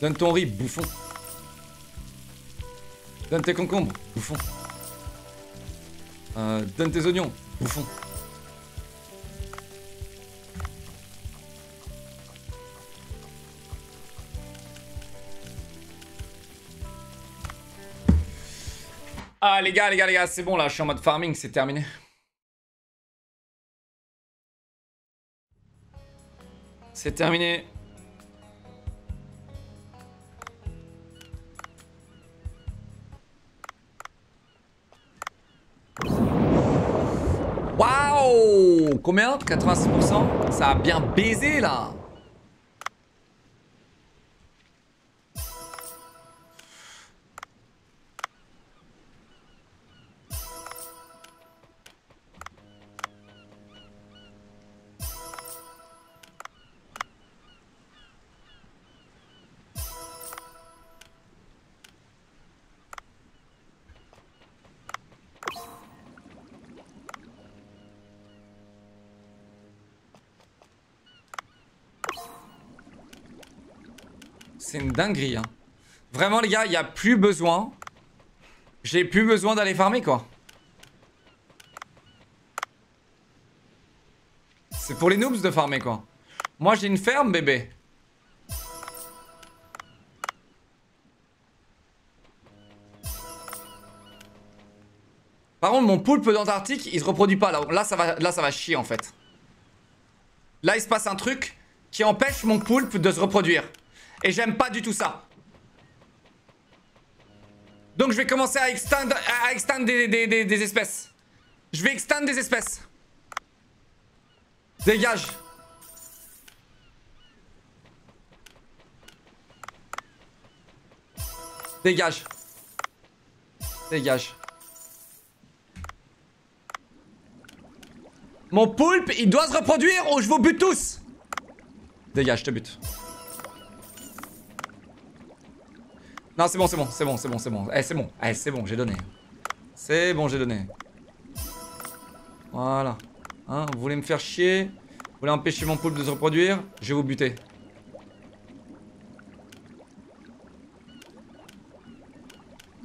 Donne ton riz, bouffon. Donne tes concombres, bouffon. Euh, donne tes oignons, bouffon. Ah les gars, les gars, les gars, c'est bon là, je suis en mode farming, c'est terminé. C'est terminé. Combien? 86% Ça a bien baisé là C'est une dinguerie. Hein. Vraiment, les gars, il n'y a plus besoin. J'ai plus besoin d'aller farmer, quoi. C'est pour les noobs de farmer, quoi. Moi, j'ai une ferme, bébé. Par contre, mon poulpe d'Antarctique, il se reproduit pas. Là, ça va, là, ça va chier, en fait. Là, il se passe un truc qui empêche mon poulpe de se reproduire. Et j'aime pas du tout ça. Donc je vais commencer à extendre, à des, des, espèces. Je vais extendre des espèces. Dégage. Dégage. Dégage. Mon poulpe, il doit se reproduire ou je vous bute tous? Dégage, je te bute. Non, c'est bon, c'est bon, c'est bon, c'est bon, c'est bon. Eh, c'est bon. Eh, c'est bon, j'ai donné. C'est bon, j'ai donné. Voilà. Hein, vous voulez me faire chier Vous voulez empêcher mon poulpe de se reproduire Je vais vous buter.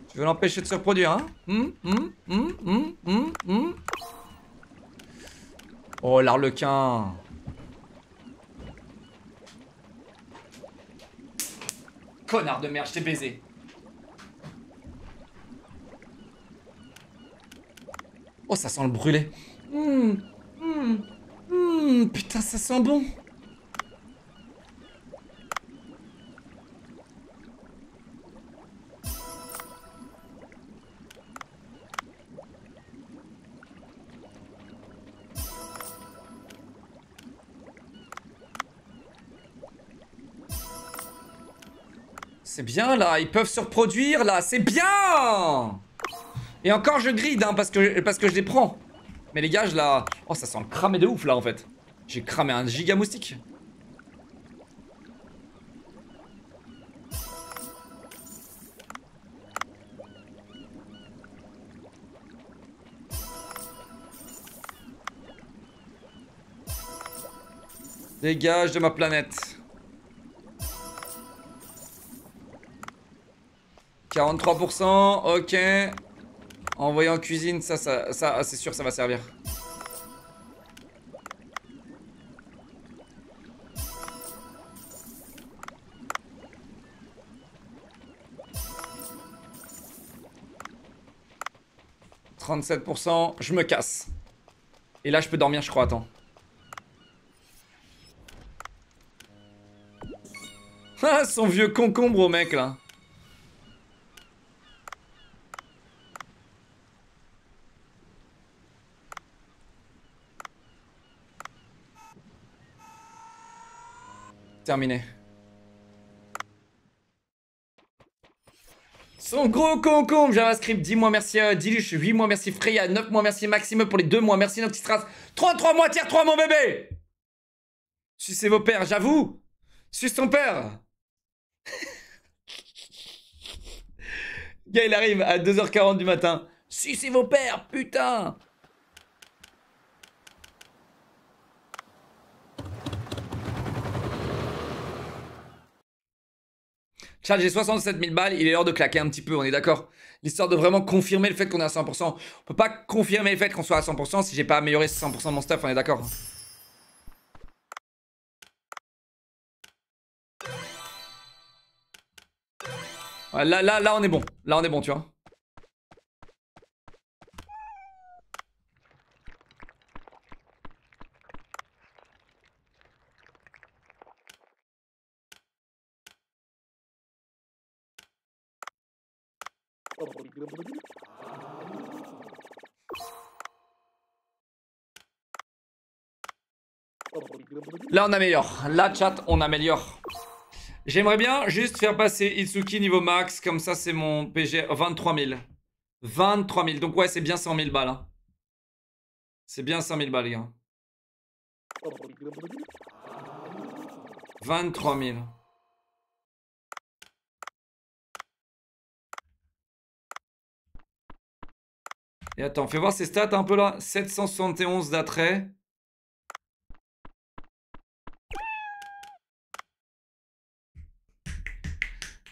Tu veux l'empêcher de se reproduire, hein? Hum, hum, hum, Oh, l'arlequin Connard de merde, je t'ai baisé. Oh, ça sent le brûlé. Mmh, mmh, putain, ça sent bon. Bien là, ils peuvent se reproduire là, c'est bien et encore je gride hein, parce que, parce que je les prends. Mais les gars, je la... Oh, ça sent cramer de ouf là en fait. J'ai cramé un giga moustique. Dégage de ma planète. 43%, ok. Envoyer en cuisine, ça, ça, ça c'est sûr, ça va servir. « 37%, je me casse. Et là, je peux dormir, je crois, attends. Ah, son vieux concombre au mec, là. Terminé. Son gros concombre, JavaScript, 10 mois, merci euh, Diluche, 8 mois, merci Freya, 9 mois, merci Maxime. Pour les 2 mois, merci Noctistras, 33 mois, tiers 3 mon bébé. Sucez vos pères, j'avoue. Suce ton père. Gars, il arrive à 2h40 du matin. Sucez vos pères, putain Chat, j'ai 67 000 balles, il est l'heure de claquer un petit peu, on est d'accord L'histoire de vraiment confirmer le fait qu'on est à 100%. On peut pas confirmer le fait qu'on soit à 100% si j'ai pas amélioré 100% de mon stuff, on est d'accord là, là, là, on est bon. Là, on est bon, tu vois. Là, on améliore. Là, chat, on améliore. J'aimerais bien juste faire passer Itsuki niveau max. Comme ça, c'est mon PG. 23 000. 23 000. Donc, ouais, c'est bien 100 000 balles. Hein. C'est bien 100 000 balles, les gars. 23 000. Et attends, fais voir ces stats un peu là. 771 d'attrait.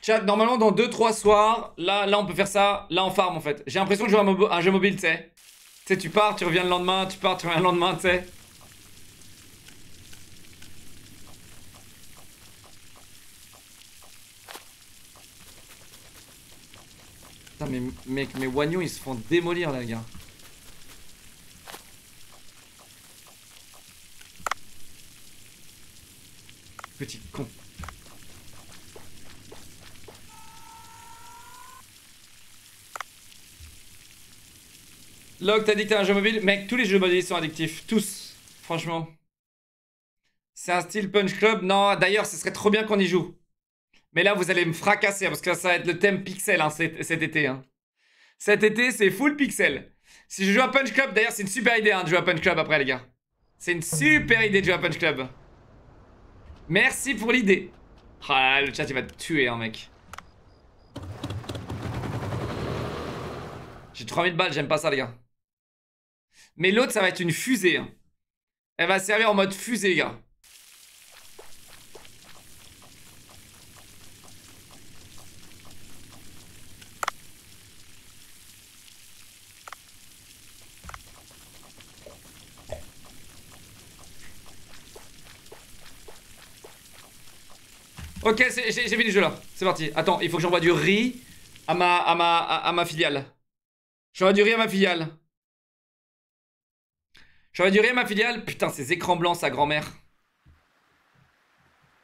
Chat, normalement dans 2-3 soirs, là, là on peut faire ça, là on farm en fait. J'ai l'impression de jouer à un, jeu mobile, tu sais. Tu sais, tu pars, tu reviens le lendemain, tu pars, tu reviens le lendemain, tu sais. Mais mec, mes wagnons ils se font démolir là, gars. Petit con. Log, t'as dit que t'es un jeu mobile? Mec, tous les jeux mobiles sont addictifs. Tous. Franchement. C'est un style Punch Club? Non, d'ailleurs, ce serait trop bien qu'on y joue. Mais là, vous allez me fracasser parce que ça va être le thème pixel hein, cet, été. Hein. Cet été, c'est full pixel. Si je joue à Punch Club, d'ailleurs, c'est une super idée hein, de jouer à Punch Club après, les gars. C'est une super idée de jouer à Punch Club. Merci pour l'idée. Ah, le chat, il va te tuer, hein, mec. J'ai 3000 balles, j'aime pas ça, les gars. Mais l'autre, ça va être une fusée. Hein. Elle va servir en mode fusée, gars. Ok, j'ai fini le jeu là. C'est parti. Attends, il faut que j'envoie du riz à ma, à ma, à ma filiale. J'envoie du riz à ma filiale. Ma filiale. Putain, ces écrans blancs, sa grand-mère.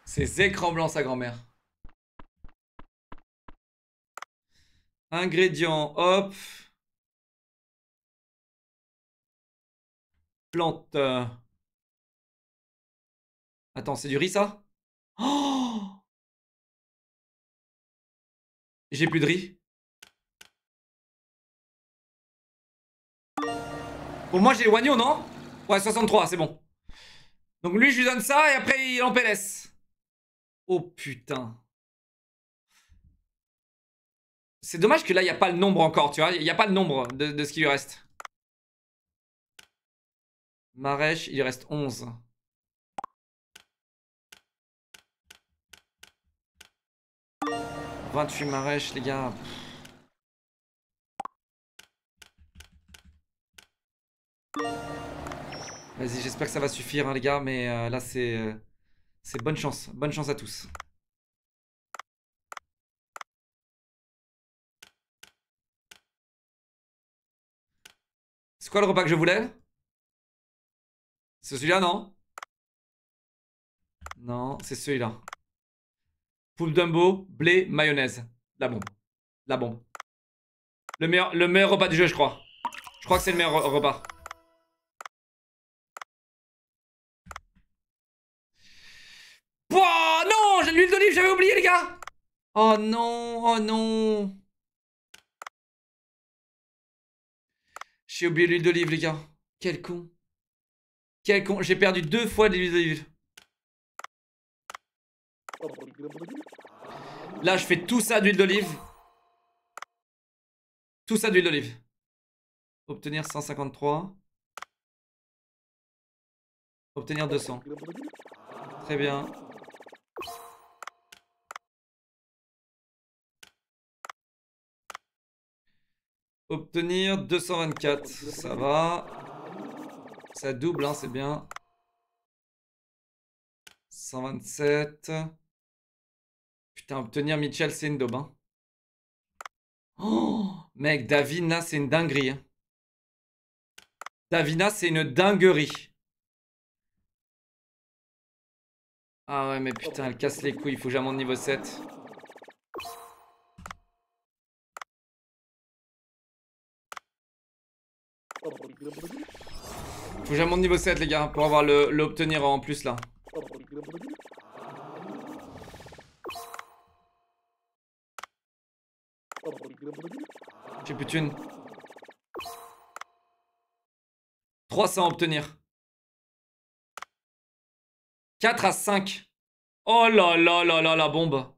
Ces écrans blancs, sa grand-mère. Ingrédients, hop. Plante. Attends, c'est du riz ça? Oh J'ai plus de riz. Au moins j'ai wagnon, non? Ouais, 63, c'est bon. Donc lui, je lui donne ça et après, il en PLS. Oh putain. C'est dommage que là, il n'y a pas le nombre encore, tu vois. Il n'y a pas le nombre de, ce qui lui reste. Marèche, il reste 11. « 28 marèches, les gars. Vas-y, j'espère que ça va suffire, hein, les gars, mais euh, là, c'est... Euh, c'est bonne chance. Bonne chance à tous. C'est quoi le repas que je voulais? C'est celui-là, non? Non, c'est celui-là. Poule Dumbo, blé, mayonnaise. La bombe. La bombe. Le meilleur, le meilleur repas du jeu, je crois. Je crois que c'est le meilleur repas. Oh non J'ai l'huile d'olive, j'avais oublié les gars Oh non, oh non J'ai oublié l'huile d'olive les gars. Quel con. Quel con. J'ai perdu deux fois de l'huile d'olive. Là, je fais tout ça d'huile d'olive. Tout ça d'huile d'olive. Obtenir 153. Obtenir 200. Très bien. Obtenir 224, ça va. Ça double, hein, c'est bien. 127. Putain, obtenir Mitchell, c'est une daube. Hein. Oh, mec, Davina, c'est une dinguerie. Hein. Davina, c'est une dinguerie. Ah ouais, mais putain, elle casse les couilles. Il faut que j'amende niveau 7. Faut que j'amende niveau 7, les gars, pour avoir l'obtenir en plus là. J'ai plus de thunes. 300 à obtenir. 4 à 5. Oh là là là là la bombe.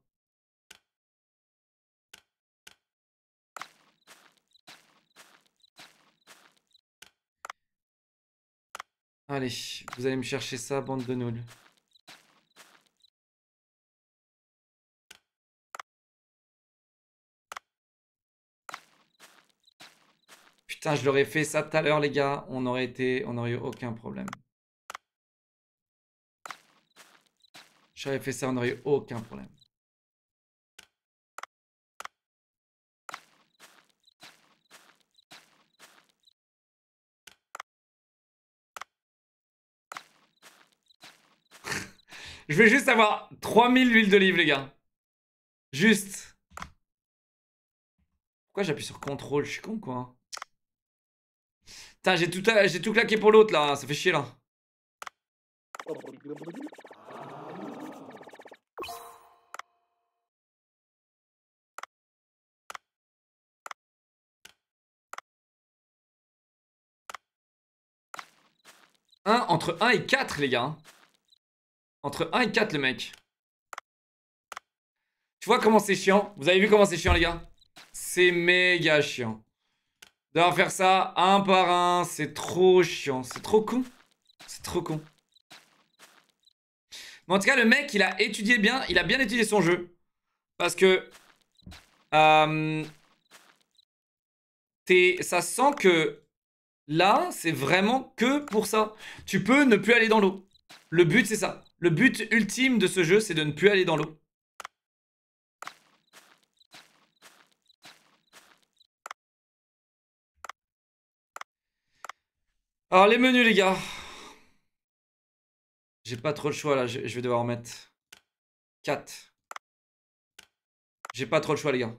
Allez, vous allez me chercher ça, bande de nuls. Putain, je l'aurais fait ça tout à l'heure, les gars. On aurait été, on aurait eu aucun problème. J'aurais fait ça, on n'aurait eu aucun problème. Je vais juste avoir 3000 huiles d'olive, les gars. Juste. Pourquoi j'appuie sur contrôle? Je suis con, quoi. Putain, j'ai tout, claqué pour l'autre, là. Ça fait chier, là. Un, entre 1 et 4, les gars. Entre 1 et 4, le mec. Tu vois comment c'est chiant? Vous avez vu comment c'est chiant, les gars? C'est méga chiant. Devoir faire ça un par un, c'est trop chiant. C'est trop con. C'est trop con. Mais en tout cas, le mec, il a étudié bien. Il a bien étudié son jeu. Parce que... Euh, ça sent que... Là, c'est vraiment que pour ça. Tu peux ne plus aller dans l'eau. Le but, c'est ça. Le but ultime de ce jeu, c'est de ne plus aller dans l'eau. Alors les menus les gars. J'ai pas trop le choix là, je vais devoir en mettre 4. J'ai pas trop le choix les gars.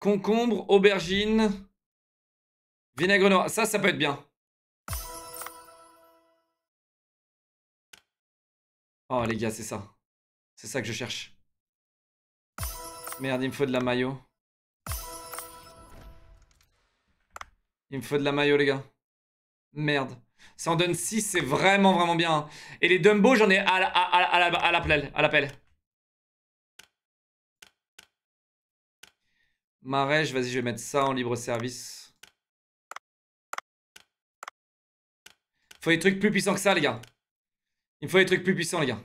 Concombre, aubergine, vinaigre noir. Ça, ça peut être bien. Oh les gars, c'est ça. C'est ça que je cherche. Merde, il me faut de la maillot. Il me faut de la maillot, les gars. Merde. Ça en donne 6, c'est vraiment, vraiment bien. Et les Dumbo, j'en ai à, la, à, la, pelle. Marèche, vas-y, je vais mettre ça en libre service. Il faut des trucs plus puissants que ça, les gars. Il me faut des trucs plus puissants, les gars.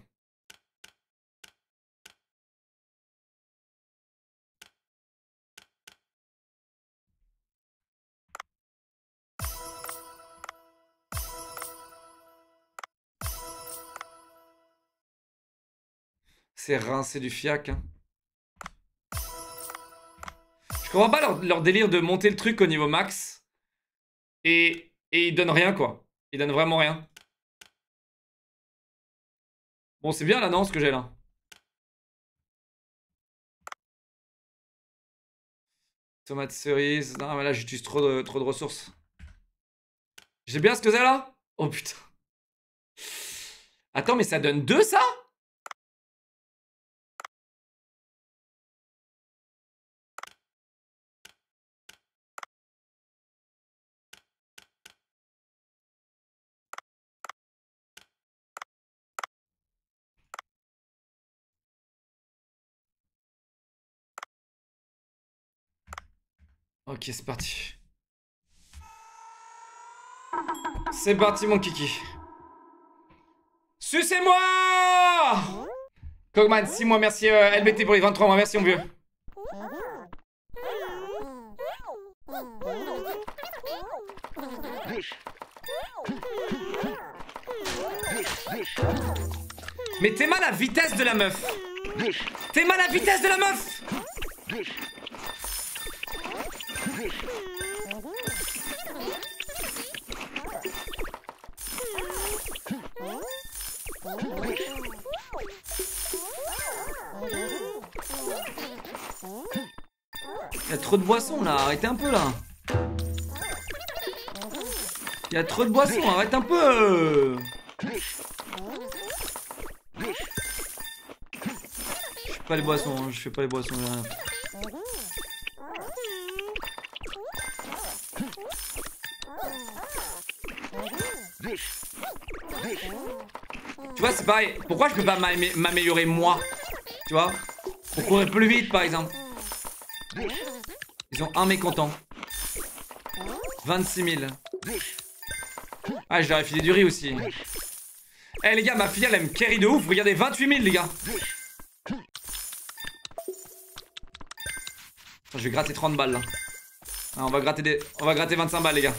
C'est rincé du fiac. Hein. Je comprends pas leur, délire de monter le truc au niveau max. Et, et ils donnent rien, quoi. Ils donnent vraiment rien. Bon, c'est bien là, non, ce que j'ai là? Tomate cerise. Non, mais là, j'utilise trop de, trop de ressources. J'ai bien ce que c'est là? Oh putain. Attends, mais ça donne deux, ça? Ok, c'est parti. C'est parti, mon kiki. Sucez-moi Cogman, 6 mois, merci euh, LBT pour les 23 mois, merci mon vieux. Mais t'es mal la vitesse de la meuf T'es mal la vitesse de la meuf Il y a trop de boissons là, arrêtez un peu là. Il y a trop de boissons, arrête un peu. Je fais pas les boissons, hein, je fais pas les boissons. Tu Pourquoi je peux pas m'améliorer moi Tu vois? Pour courir plus vite, par exemple. Ils ont un mécontent. 26 000. Ah, je leur ai filé du riz aussi. Eh les gars, ma fille elle aime carry de ouf. Regardez, 28 000 les gars. je vais gratter 30 balles là. On va gratter des... On va gratter 25 balles les gars.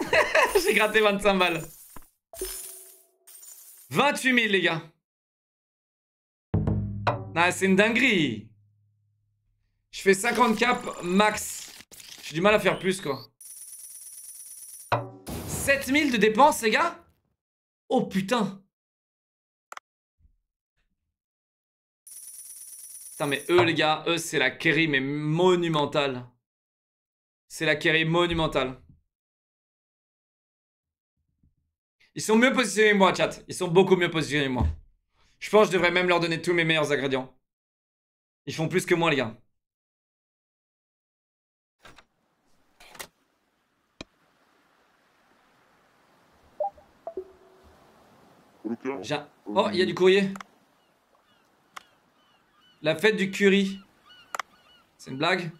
J'ai gratté 25 balles. 28 000 les gars. Ah, c'est une dinguerie. Je fais 50 cap max. J'ai du mal à faire plus quoi. 7000 de dépenses les gars Oh putain Putain mais eux les gars, eux c'est la carry mais monumentale. C'est la carry monumentale. Ils sont mieux positionnés que moi chat. Ils sont beaucoup mieux positionnés que moi. Je pense que je devrais même leur donner tous mes meilleurs ingrédients. Ils font plus que moi les gars. Oh, il y a du courrier. La fête du curry. C'est une blague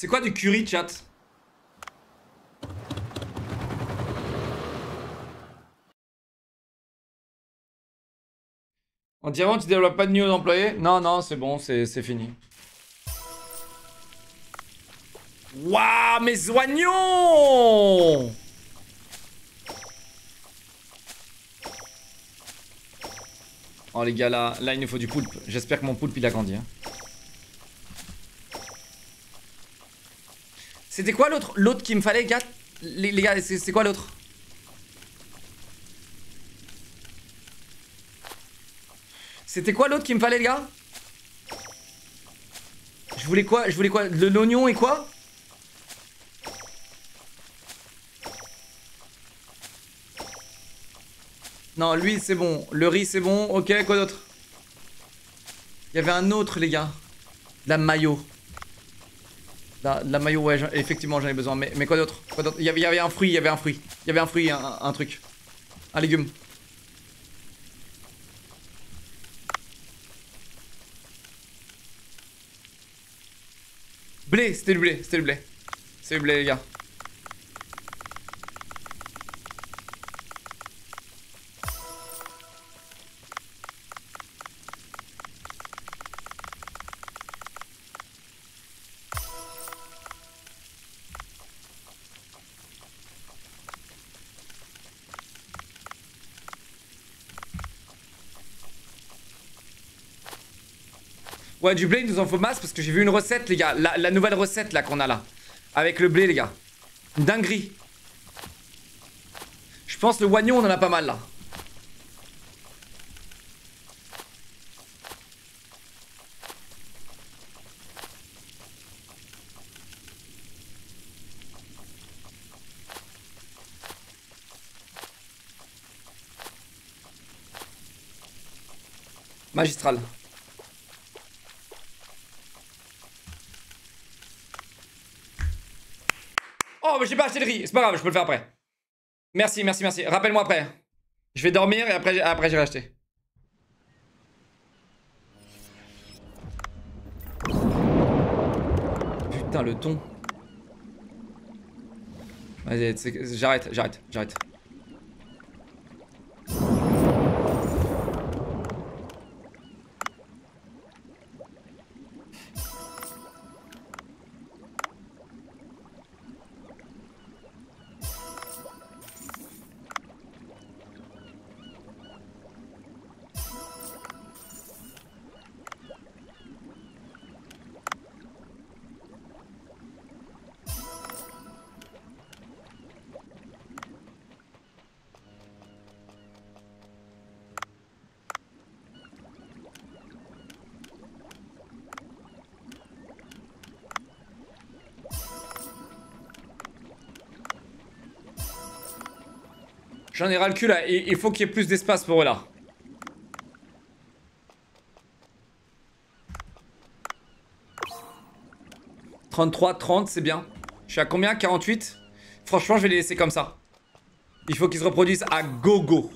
C'est quoi du curry, chat En diamant, tu développes pas de nouveaux employés Non, non, c'est bon, c'est fini. Waouh, mes oignons Oh les gars, là, là il nous faut du poulpe. J'espère que mon poulpe il a grandi. Hein. C'était quoi l'autre L'autre qu'il me fallait, gars? Les, gars, c'est quoi l'autre? C'était quoi l'autre qu'il me fallait, les gars? Je voulais quoi Je voulais quoi? De l'oignon et quoi? Non, lui, c'est bon. Le riz, c'est bon. Ok, quoi d'autre? Il y avait un autre, les gars. La maillot. La, maillot, ouais, effectivement, j'en ai besoin. Mais, mais quoi d'autre? Il, y avait un fruit, il y avait un fruit. Il y avait un fruit, un truc. Un légume. Blé, c'était le blé, c'était le blé. C'est le blé, les gars. Du blé, il nous en faut masse parce que j'ai vu une recette, les gars. La, nouvelle recette, là, qu'on a là. Avec le blé, les gars. Une dinguerie. Je pense le oignon, on en a pas mal, là. Magistral. Oh, j'ai pas acheté de riz. C'est pas grave, je peux le faire après. Merci, merci, merci. Rappelle-moi après. Je vais dormir et après, après j'irai acheter. Putain, le ton. Vas-y, j'arrête, j'arrête, j'arrête. J'en ai ras le cul là. Il faut qu'il y ait plus d'espace pour eux là. « 33, 30, c'est bien. Je suis à combien? 48 Franchement, je vais les laisser comme ça. Il faut qu'ils se reproduisent à gogo.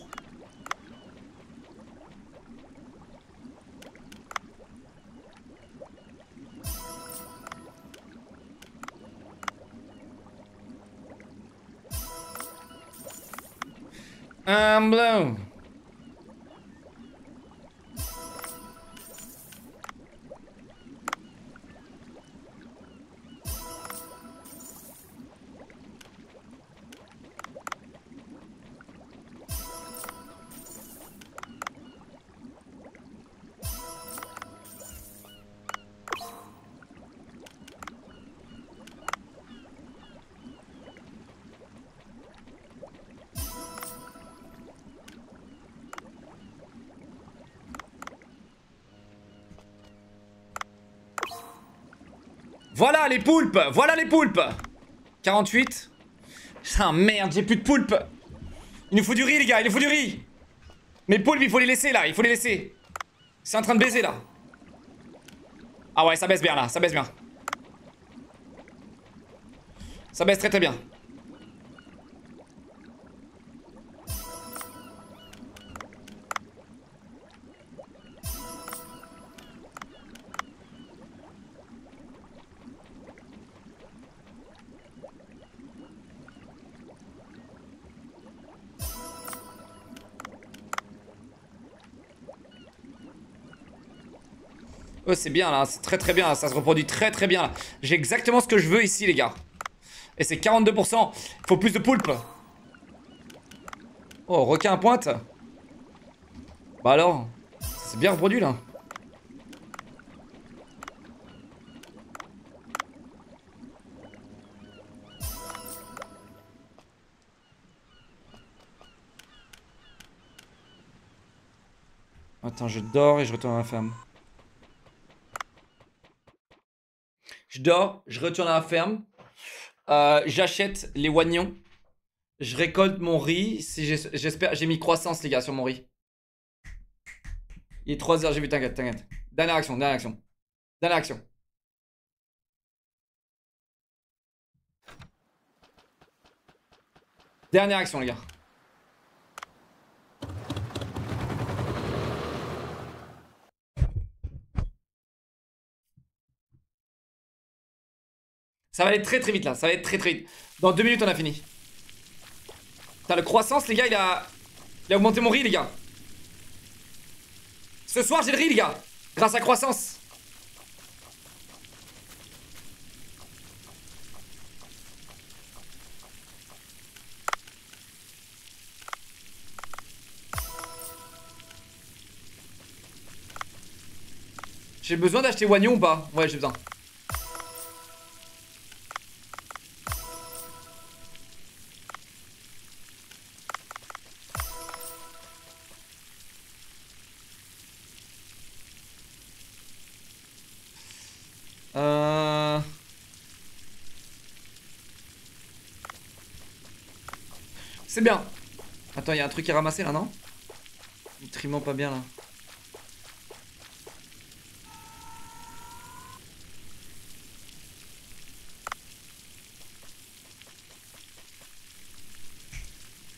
Les poulpes Voilà les poulpes 48. Putain, merde, j'ai plus de poulpes Il nous faut du riz, les gars, il nous faut du riz Mes poulpes, il faut les laisser, là, il faut les laisser. C'est en train de baiser, là. Ah ouais, ça baisse bien, là, ça baisse bien. Ça baisse très très bien. Oh, c'est bien là, c'est très très bien, ça se reproduit très très bien. J'ai exactement ce que je veux ici, les gars. Et c'est 42%. Il faut plus de poulpe. Oh, requin à pointe. Bah alors, c'est bien reproduit là. Attends, je dors et je retourne à la ferme. Je dors, je retourne à la ferme. Euh, j'achète les oignons. Je récolte mon riz. Si J'espère. J'ai mis croissance, les gars, sur mon riz. Il est 3h, j'ai vu, t'inquiète, t'inquiète. Dernière action, dernière action. Dernière action. Dernière action, les gars. Ça va aller très très vite là, ça va être très très vite. Dans deux minutes on a fini. Putain, le croissance les gars, il a... Il a augmenté mon riz les gars. Ce soir j'ai le riz les gars. Grâce à croissance. J'ai besoin d'acheter oignon ou pas? Ouais j'ai besoin. C'est bien. Attends, il y a un truc à ramasser là, non? Nutriment pas bien là.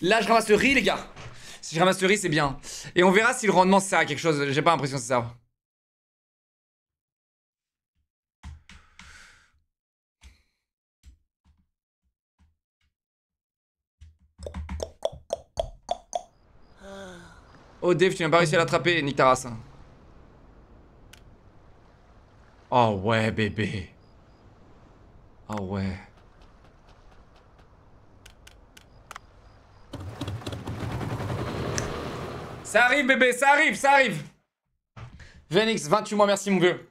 Là, je ramasse le riz, les gars. Si je ramasse le riz, c'est bien. Et on verra si le rendement sert à quelque chose. J'ai pas l'impression que ça sert. Oh Dave, tu n'as pas réussi à l'attraper, nique ta race. Oh ouais, bébé. Oh ouais. Ça arrive, bébé, ça arrive, ça arrive. Venix, 28 mois, merci mon vieux.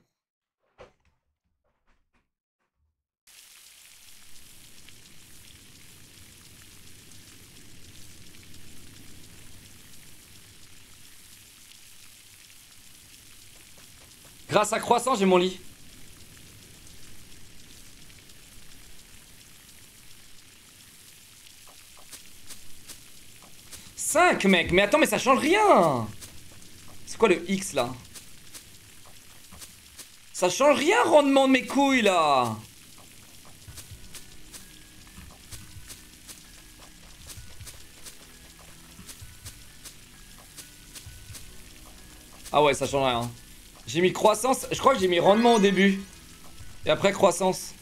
Grâce à Croissant, j'ai mon lit. « 5 mec, mais attends mais ça change rien. C'est quoi le X là? Ça change rien rendement de mes couilles là. Ah ouais ça change rien j'ai mis croissance, je crois que j'ai mis rendement au début. Et après croissance.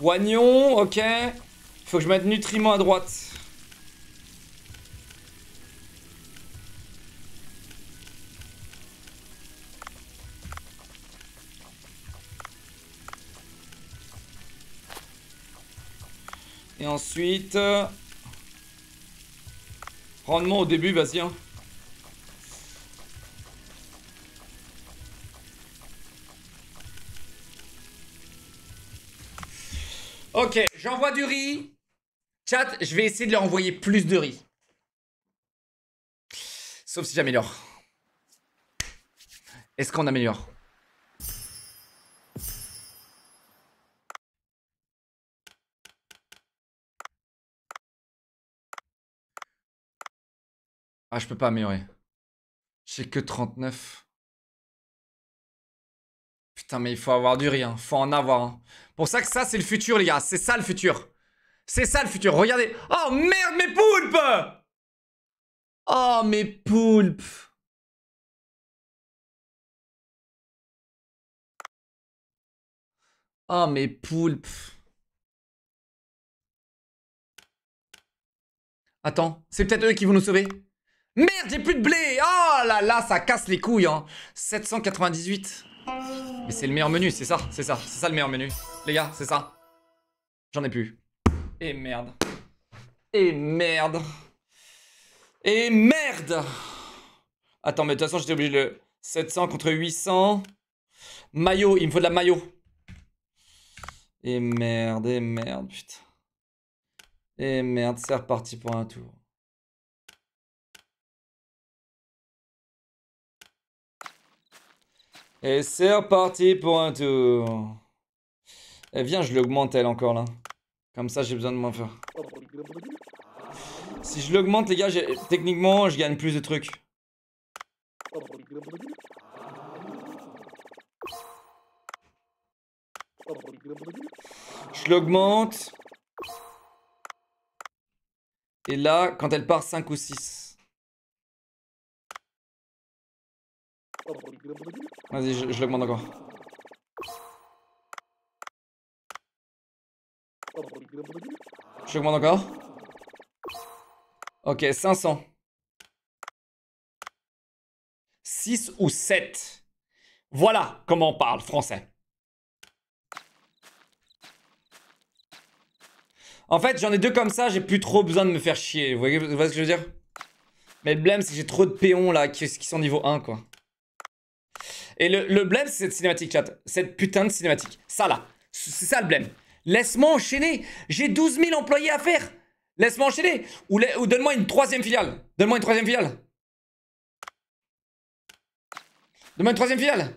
Oignon, ok. Faut que je mette nutriments à droite. Et ensuite... Euh, rendement au début, vas-y. Hein. Ok, j'envoie du riz. Chat, je vais essayer de leur envoyer plus de riz. Sauf si j'améliore. Est-ce qu'on améliore? Ah, je peux pas améliorer. J'ai que 39. Putain, mais il faut avoir du rien. Faut en avoir. Hein. Pour ça que ça, c'est le futur, les gars. C'est ça, le futur. C'est ça, le futur. Regardez. Oh, merde, mes poulpes Oh, mes poulpes Oh, mes poulpes Attends, c'est peut-être eux qui vont nous sauver Merde, j'ai plus de blé Oh là là, ça casse les couilles, hein 798. Mais c'est le meilleur menu, c'est ça, c'est ça, c'est ça le meilleur menu. Les gars, c'est ça. J'en ai plus. Et merde. Et merde. Et merde Attends, mais de toute façon, j'étais obligé de le... 700 contre 800. Maillot, il me faut de la maillot. Et merde, et merde, putain. Et merde, c'est reparti pour un tour. Et c'est reparti pour un tour. Eh, viens, je l'augmente elle encore là. Comme ça, j'ai besoin de m'en faire. Si je l'augmente, les gars, techniquement, je gagne plus de trucs. Je l'augmente. Et là, quand elle part 5 ou 6. Vas-y, je, l'augmente encore. Je l'augmente encore. Ok, 500. 6 ou 7. Voilà comment on parle français. En fait, j'en ai deux comme ça, j'ai plus trop besoin de me faire chier. Vous voyez, ce que je veux dire? Mais le blême, c'est que j'ai trop de péons là qui, qui sont niveau 1, quoi. Et le, le blême, c'est cette cinématique, chat. Cette putain de cinématique. Ça, là. C'est ça, le blême. Laisse-moi enchaîner. J'ai 12 000 employés à faire. Laisse-moi enchaîner. Ou, ou donne-moi une troisième filiale. Donne-moi une troisième filiale. Donne-moi une troisième filiale.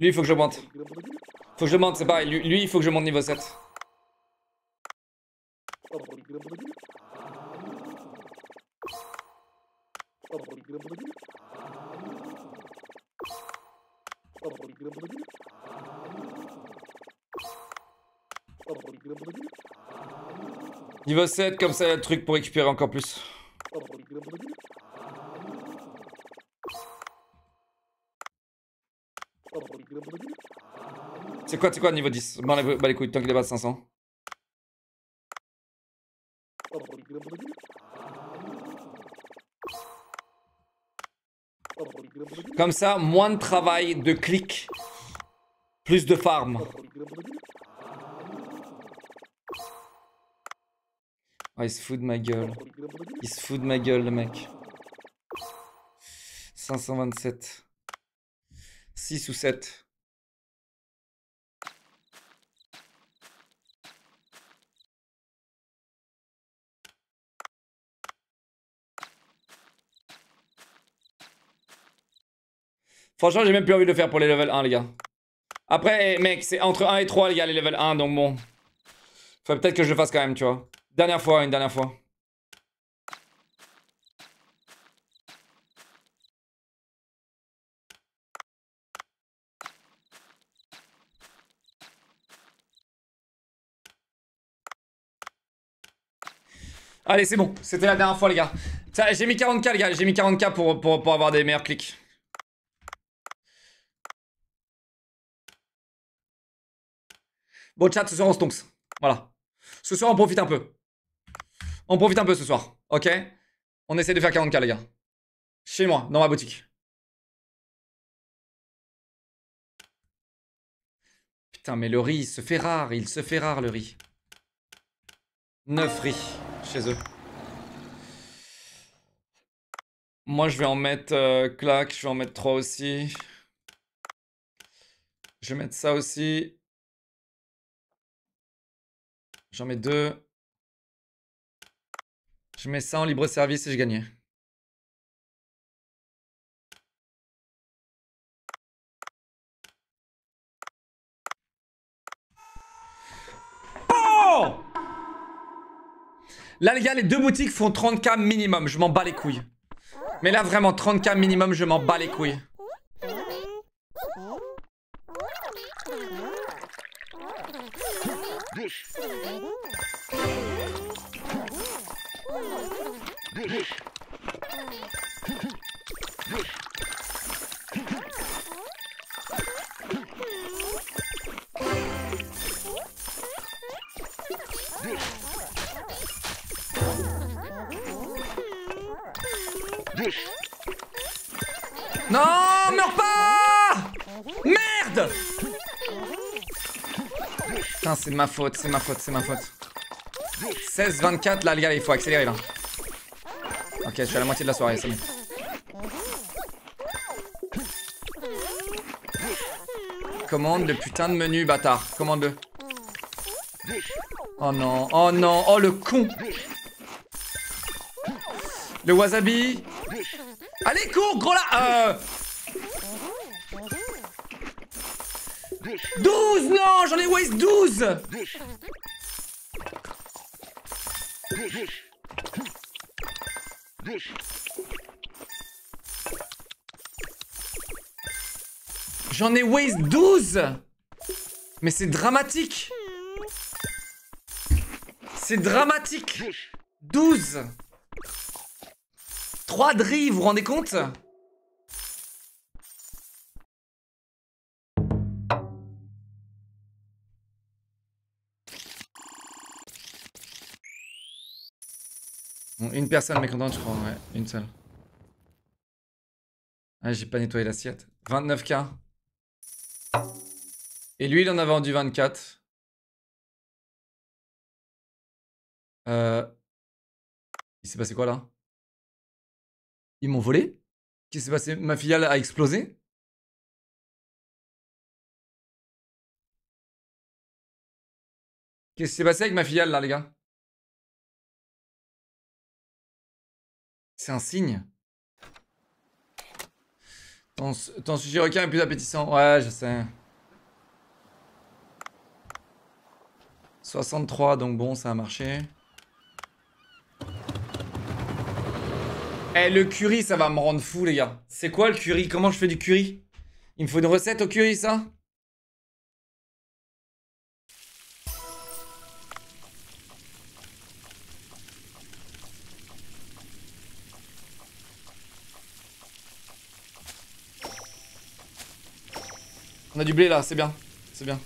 Lui, il faut que je monte. Faut que je monte, c'est pareil. Lui, lui, il faut que je monte niveau 7. Niveau 7, comme ça, il y a le truc pour récupérer encore plus. C'est quoi, c'est quoi niveau 10 Bon, les, les couilles, tant qu'il est bas de 500. Comme ça, moins de travail, de clics, plus de farm. Oh, il se fout de ma gueule. Il se fout de ma gueule, le mec. 527. 6 ou 7. Franchement, j'ai même plus envie de le faire pour les level 1, les gars. Après, mec, c'est entre 1 et 3, les gars, les level 1, donc bon. Faut peut-être que je le fasse quand même, tu vois. Dernière fois, une dernière fois. Allez, c'est bon. C'était la dernière fois, les gars. J'ai mis 40k, les gars. J'ai mis 40k pour, pour, pour avoir des meilleurs clics. Bon, chat, ce soir, on stonks. Voilà. Ce soir, on profite un peu. On profite un peu ce soir. Ok? On essaie de faire 40k, les gars. Chez moi, dans ma boutique. Putain, mais le riz, il se fait rare. Il se fait rare, le riz. 9 riz chez eux. Moi, je vais en mettre euh, clac. Je vais en mettre 3 aussi. Je vais mettre ça aussi. J'en mets deux. Je mets ça en libre service et je gagnais. Oh Là, les gars, les deux boutiques font 30k minimum. Je m'en bats les couilles. Mais là, vraiment, 30k minimum, je m'en bats les couilles. Non, C'est ma faute, c'est ma faute, c'est ma faute. 16-24, là, les gars, il faut accélérer, là. Ok, je suis à la moitié de la soirée, c'est bon. Commande le putain de menu, bâtard. Commande-le. Oh non, oh non, oh le con Le wasabi Allez, cours, gros là euh... J'en ai waste 12 J'en ai waste 12 Mais c'est dramatique. C'est dramatique. 12 3 de vous vous rendez compte? Une personne mécontente, je crois, ouais, une seule. Ah, j'ai pas nettoyé l'assiette. 29k. Et lui, il en a vendu 24. Euh... Il s'est passé quoi là? Ils m'ont volé? Qu'est-ce qui s'est passé? Ma filiale a explosé? Qu'est-ce qui s'est passé avec ma filiale là, les gars? C'est un signe Ton, ton sushi requin est plus appétissant. Ouais, je sais. 63, donc bon, ça a marché. Eh, le curry, ça va me rendre fou, les gars. C'est quoi le curry? Comment je fais du curry? Il me faut une recette au curry, ça? On a du blé là, c'est bien. C'est bien.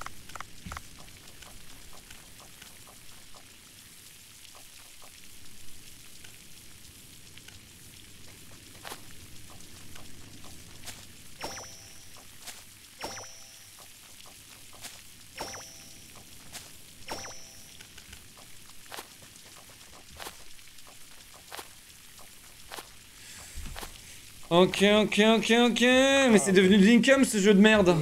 Ok, ok, ok, ok. Mais c'est devenu de l'income ce jeu de merde.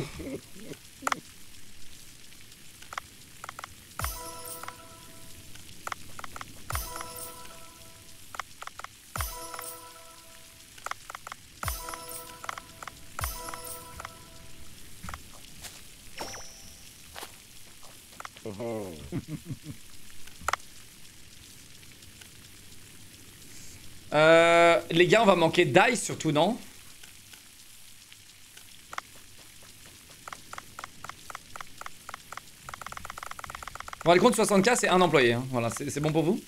Gars, on va manquer d'ail surtout, non? Vous rendez compte, 60k, c'est un employé. Hein. Voilà, c'est bon pour vous?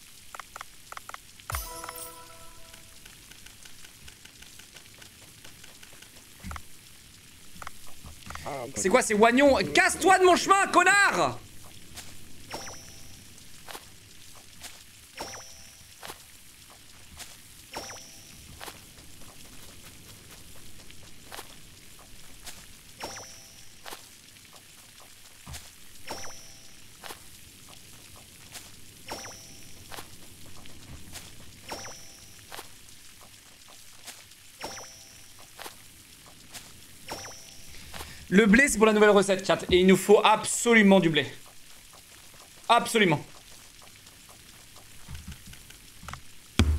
C'est quoi, c'est Wagnon Casse-toi de mon chemin, connard Le blé, c'est pour la nouvelle recette, chat. Et il nous faut absolument du blé. Absolument.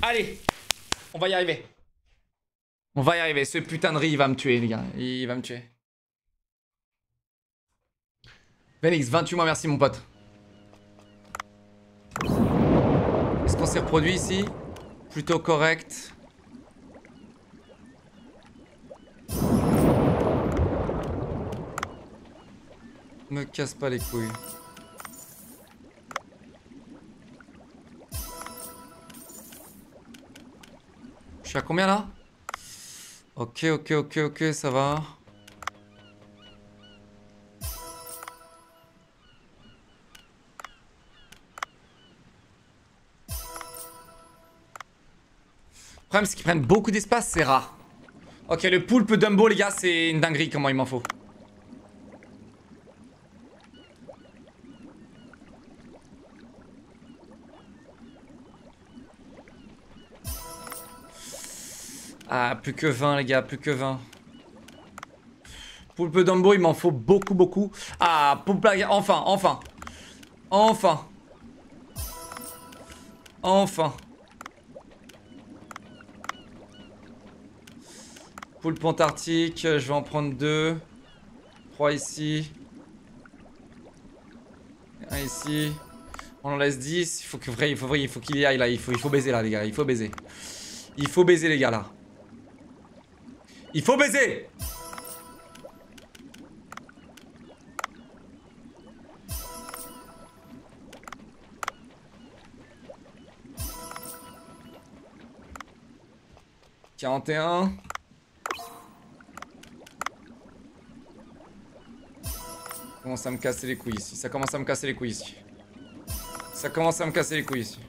Allez, on va y arriver. On va y arriver. Ce putain de riz, il va me tuer, les gars. Il va me tuer. Phoenix, 28 mois, merci mon pote. Est-ce qu'on s'est reproduit ici? Plutôt correct. Casse pas les couilles. Je suis à combien là? Ok, ok, ok, ok, ça va. Le problème, c'est qu'ils prennent beaucoup d'espace, c'est rare. Ok, le poulpe Dumbo, les gars, c'est une dinguerie comment il m'en faut. Plus que 20, les gars, plus que 20. Poulpe Dumbo, il m'en faut beaucoup, beaucoup. Ah, poulpe, enfin, enfin. Enfin. Enfin. Poulpe antarctique, je vais en prendre deux. Trois ici. Un ici. On en laisse 10. Il faut que vrai, il faut, il faut qu'il y aille là. Il faut, il faut baiser là, les gars. Il faut baiser. Il faut baiser, les gars, là. Il faut baiser Quarante et un. Ça commence à me casser les couilles ici. Ça commence à me casser les couilles ici. Ça commence à me casser les couilles ici.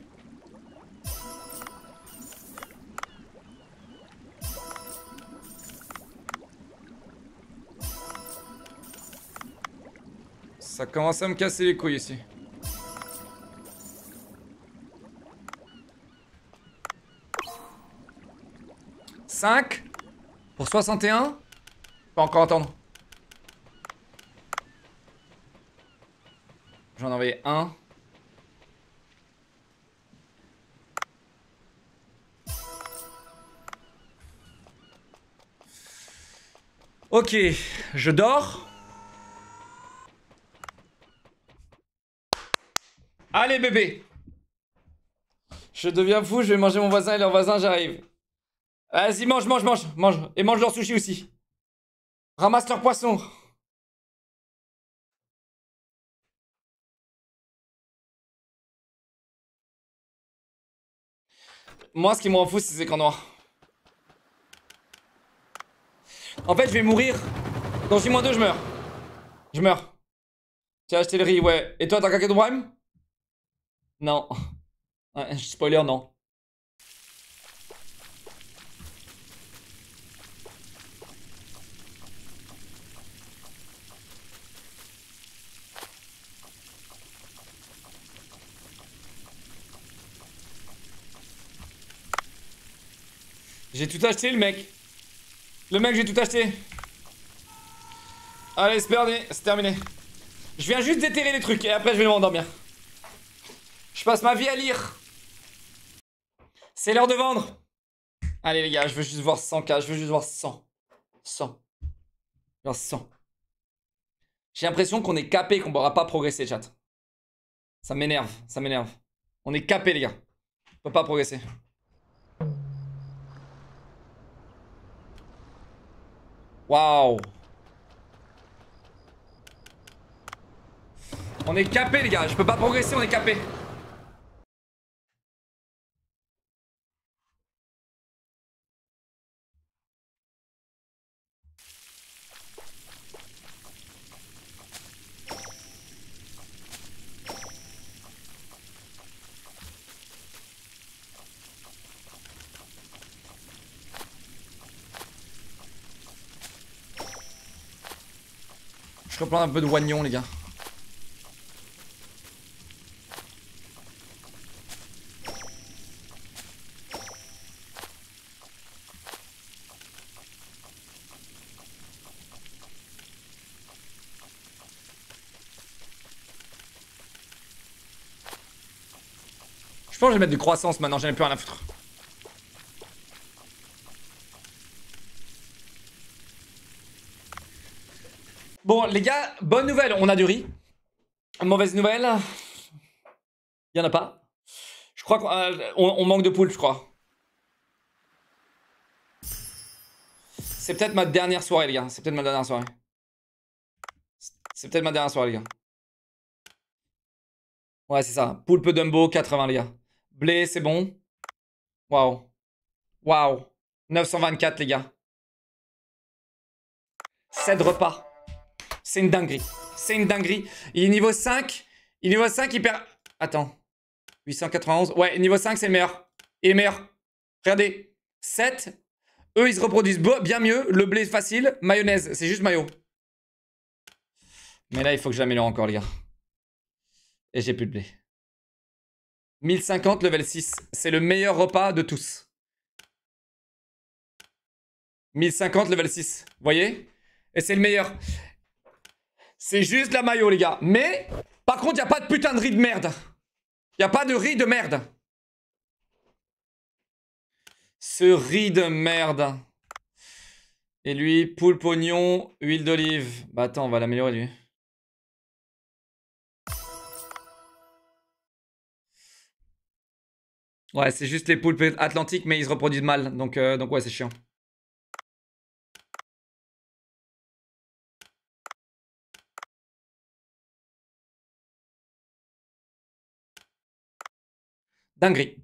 Commence à me casser les couilles ici. « 5 Pour 61 Pas encore attendre. J'en avais un. Ok, je dors. Allez bébé Je deviens fou, je vais manger mon voisin et leur voisin, j'arrive. Vas-y, mange, mange, mange, mange. Et mange leur sushi aussi. Ramasse leur poisson. Moi, ce qui me rend fou, c'est ces écrans noirs. En fait, je vais mourir. Dans J-2, je meurs. Je meurs. As acheté le riz, ouais. Et toi, t'as caca de Prime Non. Spoiler, non. J'ai tout acheté, le mec. Le mec, j'ai tout acheté. Allez, c'est c'est terminé. Je viens juste déterrer les trucs et après je vais m'endormir. Je passe ma vie à lire. C'est l'heure de vendre. Allez les gars, je veux juste voir 100k, je veux juste voir 100. 100. Genre 100. J'ai l'impression qu'on est capé, qu'on ne pourra pas progresser, chat. Ça m'énerve, ça m'énerve. On est capé, les gars. On peut pas progresser. Waouh On est capé les gars, je peux pas progresser, on est capé. Je reprends un peu de oignon les gars. Je pense que je vais mettre de croissance maintenant, j'en ai plus rien à foutre. Les gars, bonne nouvelle, on a du riz. Mauvaise nouvelle, il y en a pas. Je crois qu'on euh, manque de poules, je crois. C'est peut-être ma dernière soirée, les gars. C'est peut-être ma dernière soirée. C'est peut-être ma dernière soirée, les gars. Ouais, c'est ça. Poulpe Dumbo, 80, les gars. Blé, c'est bon. Waouh. Waouh. 924, les gars. 7 repas. C'est une dinguerie. C'est une dinguerie. Il est niveau 5. Il est niveau 5, il perd... Attends. 891. Ouais, niveau 5, c'est le meilleur. Il est meilleur. Regardez. 7. Eux, ils se reproduisent bien mieux. Le blé facile. Mayonnaise. C'est juste maillot. Mais là, il faut que j'améliore encore, les gars. Et j'ai plus de blé. 1050, level 6. C'est le meilleur repas de tous. 1050, level 6. Vous voyez? Et c'est le meilleur. C'est juste la maillot, les gars. Mais, par contre, il a pas de putain de riz de merde. Il a pas de riz de merde. Ce riz de merde. Et lui, poulpe oignon, huile d'olive. Bah attends, on va l'améliorer lui. Ouais, c'est juste les poulpes atlantiques, mais ils se reproduisent mal. Donc, euh, donc ouais, c'est chiant. Dinguerie.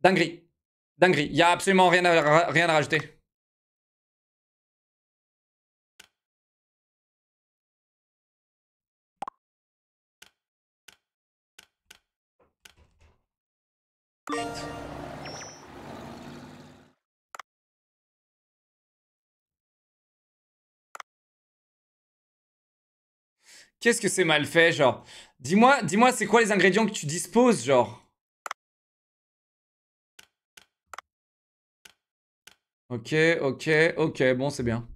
Dinguerie. Dinguerie. Il n'y a absolument rien à, rien à rajouter. Qu'est-ce que c'est mal fait, genre? Dis-moi, dis-moi, c'est quoi les ingrédients que tu disposes, genre? Ok, ok, ok, bon, c'est bien.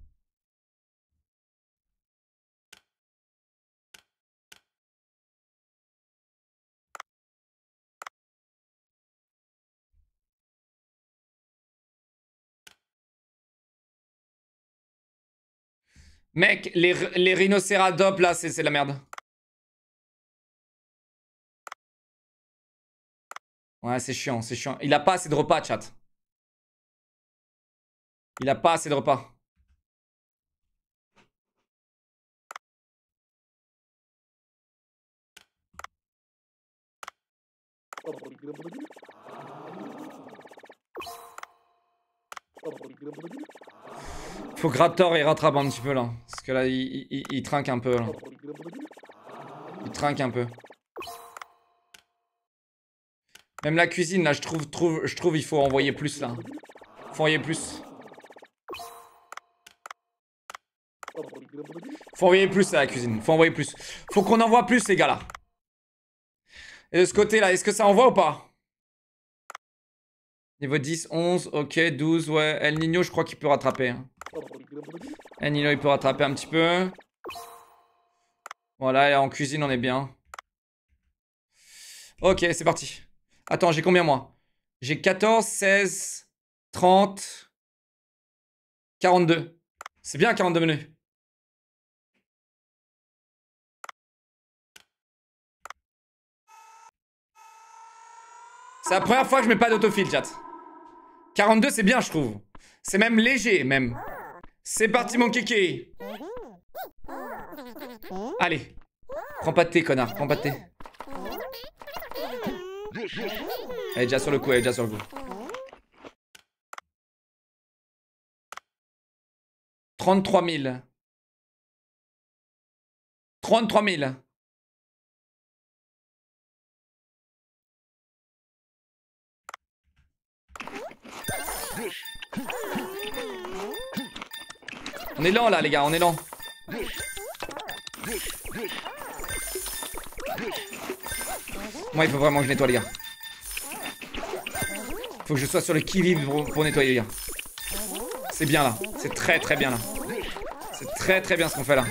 Mec, les, les rhinocératopes là, c'est la merde. Ouais, c'est chiant, c'est chiant. Il a pas assez de repas, chat. Il a pas assez de repas. Faut que Raptor il rattrape un petit peu là. Parce que là, il trinque un peu là. Il trinque un peu. Même la cuisine là, je trouve, trouve, je trouve il faut envoyer plus là. Faut envoyer plus. Faut envoyer plus à la cuisine. Faut envoyer plus. Faut qu'on envoie plus les gars là. Et de ce côté là, est-ce que ça envoie ou pas? Niveau 10, 11, ok, 12, ouais. El Nino, je crois qu'il peut rattraper. hein. El Nino, il peut rattraper un petit peu. Voilà, et en cuisine, on est bien. Ok, c'est parti. Attends, j'ai combien moi? J'ai 14, 16, 30, 42. C'est bien 42 menus. C'est la première fois que je mets pas d'autofill, chat. 42, c'est bien, je trouve. C'est même léger, même. C'est parti, mon kéké. Allez. Prends pas de thé, connard. Prends pas de thé. Elle est déjà sur le coup, elle est déjà sur le coup. 33 000. 33 000. On est lent là les gars, on est lent. Moi il faut vraiment que je nettoie les gars. Faut que je sois sur le qui-vive pour, pour nettoyer les gars. C'est bien là, c'est très très bien là. C'est très très bien ce qu'on fait là.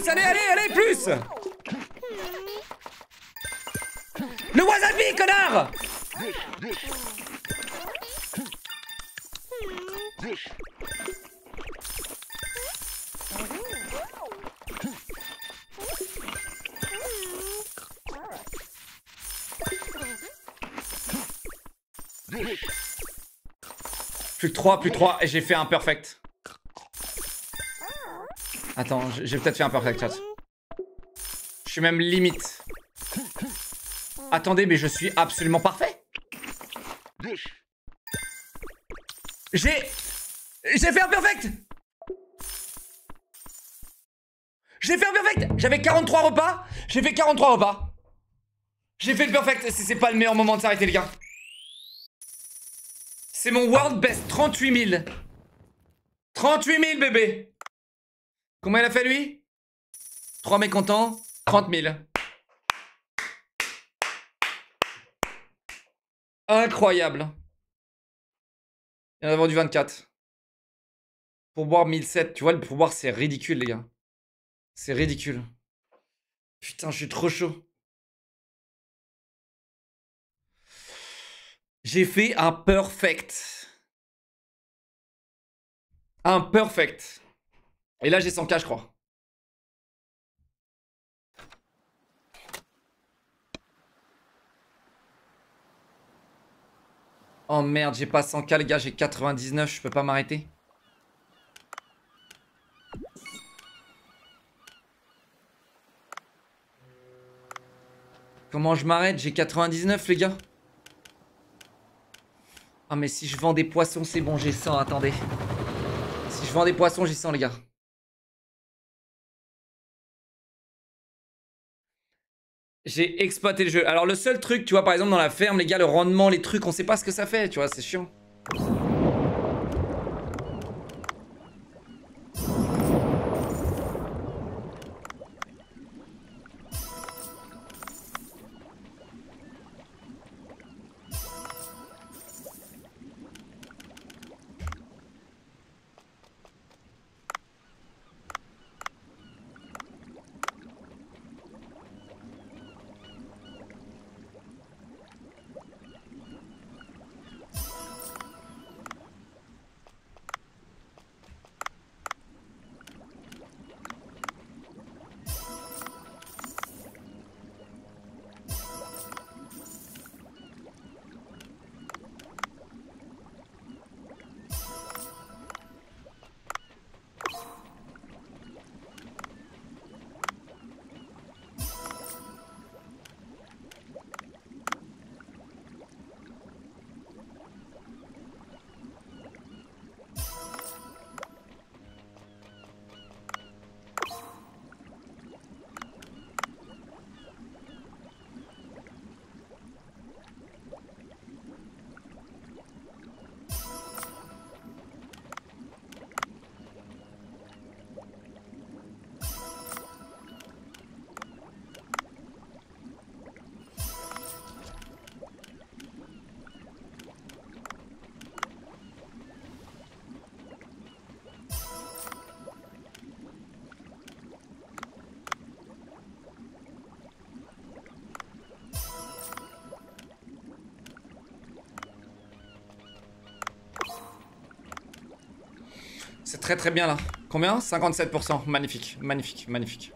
Plus, allez, allez, allez, plus Le wasabi, connard Plus que 3, plus que 3, et j'ai fait un perfect. Attends, j'ai peut-être fait un perfect chat. Je suis même limite. Attendez, mais je suis absolument parfait. J'ai... J'ai fait un perfect J'ai fait un perfect J'avais 43 repas, j'ai fait 43 repas. J'ai fait le perfect, c'est pas le meilleur moment de s'arrêter les gars. C'est mon world best, 38 000. 38 000 bébé Combien il a fait lui? 3 mécontents, 30 000. Incroyable. Il en a vendu 24. Pourboire 1007. Tu vois, le pourboire, c'est ridicule, les gars. C'est ridicule. Putain, je suis trop chaud. J'ai fait un perfect. Un perfect. Et là, j'ai 100k, je crois. Oh merde, j'ai pas 100k, les gars, j'ai 99, je peux pas m'arrêter. Comment je m'arrête? J'ai 99, les gars. Ah, mais si je vends des poissons, c'est bon, j'ai 100, attendez. Si je vends des poissons, j'ai 100, les gars. J'ai exploité le jeu. Alors le seul truc, tu vois, par exemple dans la ferme, les gars, le rendement, les trucs, on sait pas ce que ça fait, tu vois, c'est chiant. Très très bien là. Combien? 57%. Magnifique, magnifique, magnifique.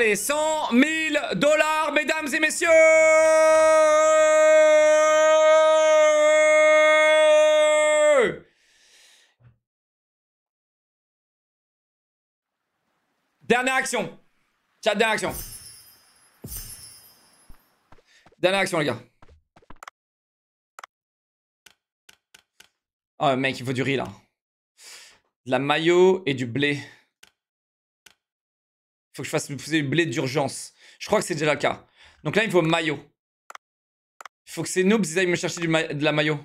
Allez, 100 000 dollars, mesdames et messieurs Dernière action. Chat, dernière action. Dernière action, les gars. Oh, mec, il faut du riz, là. De la maillot et du blé. Faut que je fasse du blé d'urgence. Je crois que c'est déjà le cas. Donc là, il faut maillot. Il faut que ces noobs, ils aillent me chercher du de la maillot.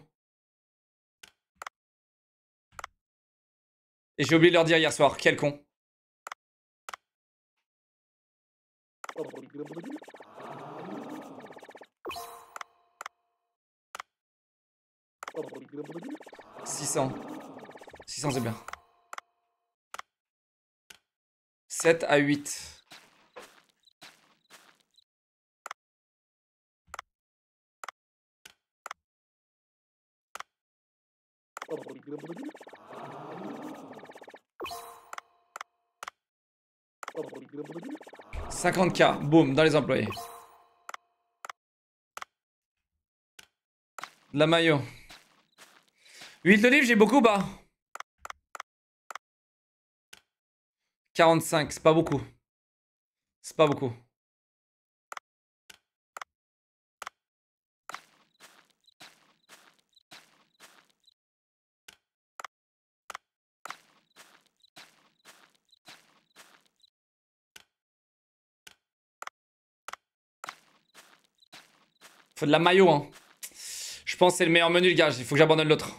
Et j'ai oublié de leur dire hier soir. Quel con. « 600. 600 c'est bien. 7 à 8. « 50k, boum, dans les employés. la maillot. Huile d'olive, j'ai beaucoup bas. 45, c'est pas beaucoup. C'est pas beaucoup. Faut de la maillot, hein. Je pense que c'est le meilleur menu, le gars. Il faut que j'abandonne l'autre.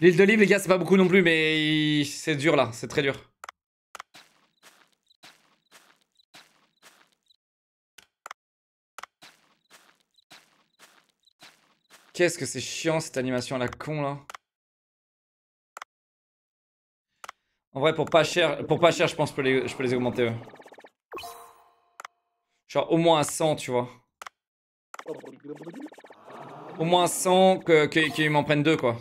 L'huile d'olive, les gars, c'est pas beaucoup non plus, mais c'est dur là, c'est très dur. Qu'est-ce que c'est chiant cette animation à la con là. En vrai, pour pas cher, pour pas cher, je pense que je peux les, augmenter. Genre au moins à 100, tu vois. Au moins 100 qu'ils m'en prennent deux, quoi.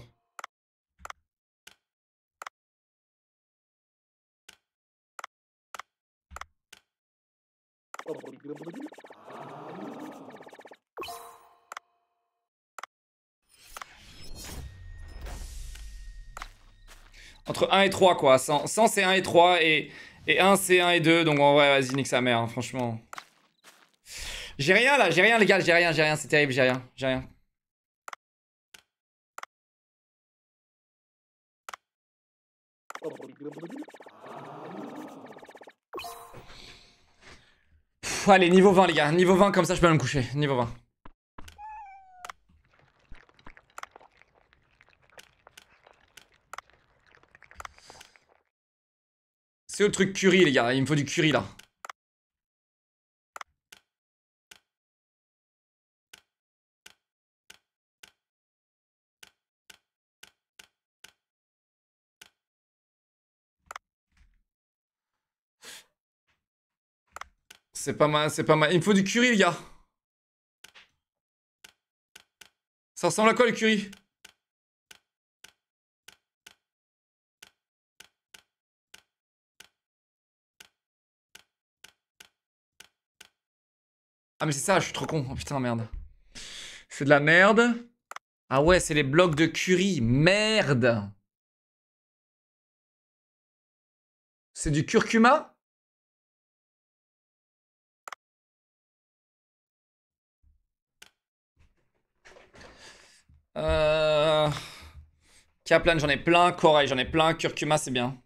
Entre 1 et 3 quoi. 100, c'est 1 et 3 et, et 1 c'est 1 et 2. Donc en vrai, vas-y, nique sa mère, hein, franchement. J'ai rien là, j'ai rien les gars, j'ai rien, j'ai rien, c'est terrible, j'ai rien, j'ai rien. Allez, niveau 20 les gars, niveau 20 comme ça je peux me coucher, niveau 20. C'est le truc curry les gars, il me faut du curry là. C'est pas mal, c'est pas mal. Il me faut du curry, les gars. Ça ressemble à quoi le curry? Ah mais c'est ça, je suis trop con. Oh putain, merde. C'est de la merde. Ah ouais, c'est les blocs de curry. Merde. C'est du curcuma? Euh... Kaplan, j'en ai plein. Corail, j'en ai plein. Curcuma, c'est bien.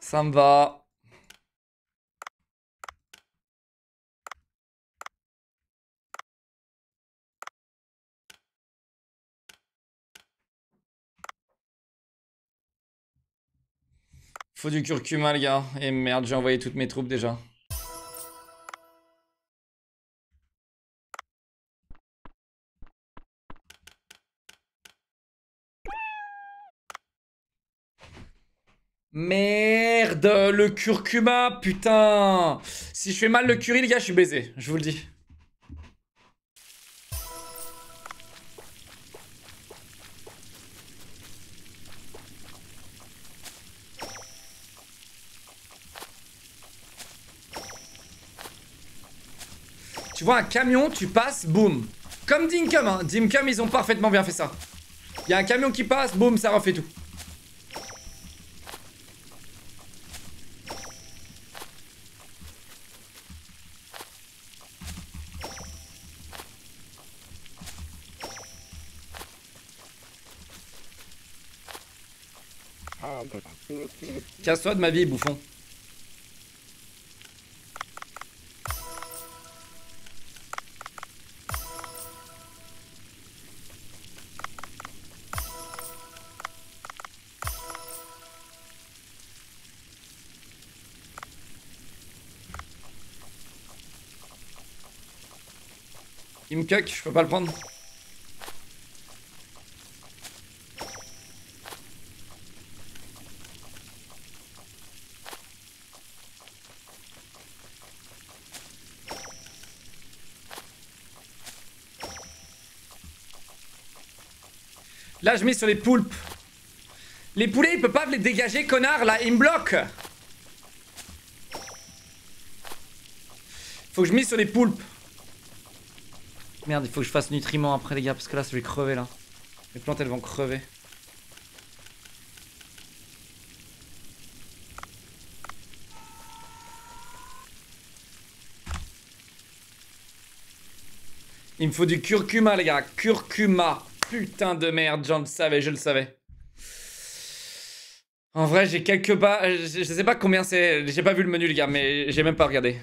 Ça me va. Faut du curcuma, les gars. Et merde, j'ai envoyé toutes mes troupes déjà. Merde, le curcuma, putain. Si je fais mal le curry, les gars, je suis baisé, je vous le dis. Tu vois un camion, tu passes, boum. Comme Dinkum, hein. Dinkum, ils ont parfaitement bien fait ça. Il y a un camion qui passe, boum, ça refait tout. Casse-toi de ma vie, bouffon. Il me cuck, je peux pas le prendre. Là, je mets sur les poulpes. Les poulets, il peut pas les dégager, connard, là. Il me bloque. Faut que je mette sur les poulpes. Merde, il faut que je fasse nutriments après, les gars, parce que là, je vais crever, là. Les plantes, elles vont crever. Il me faut du curcuma, les gars. Curcuma. Putain de merde, j'en le savais, je le savais. En vrai, j'ai quelques pas. Je, sais pas combien c'est. J'ai pas vu le menu, les gars, mais j'ai même pas regardé.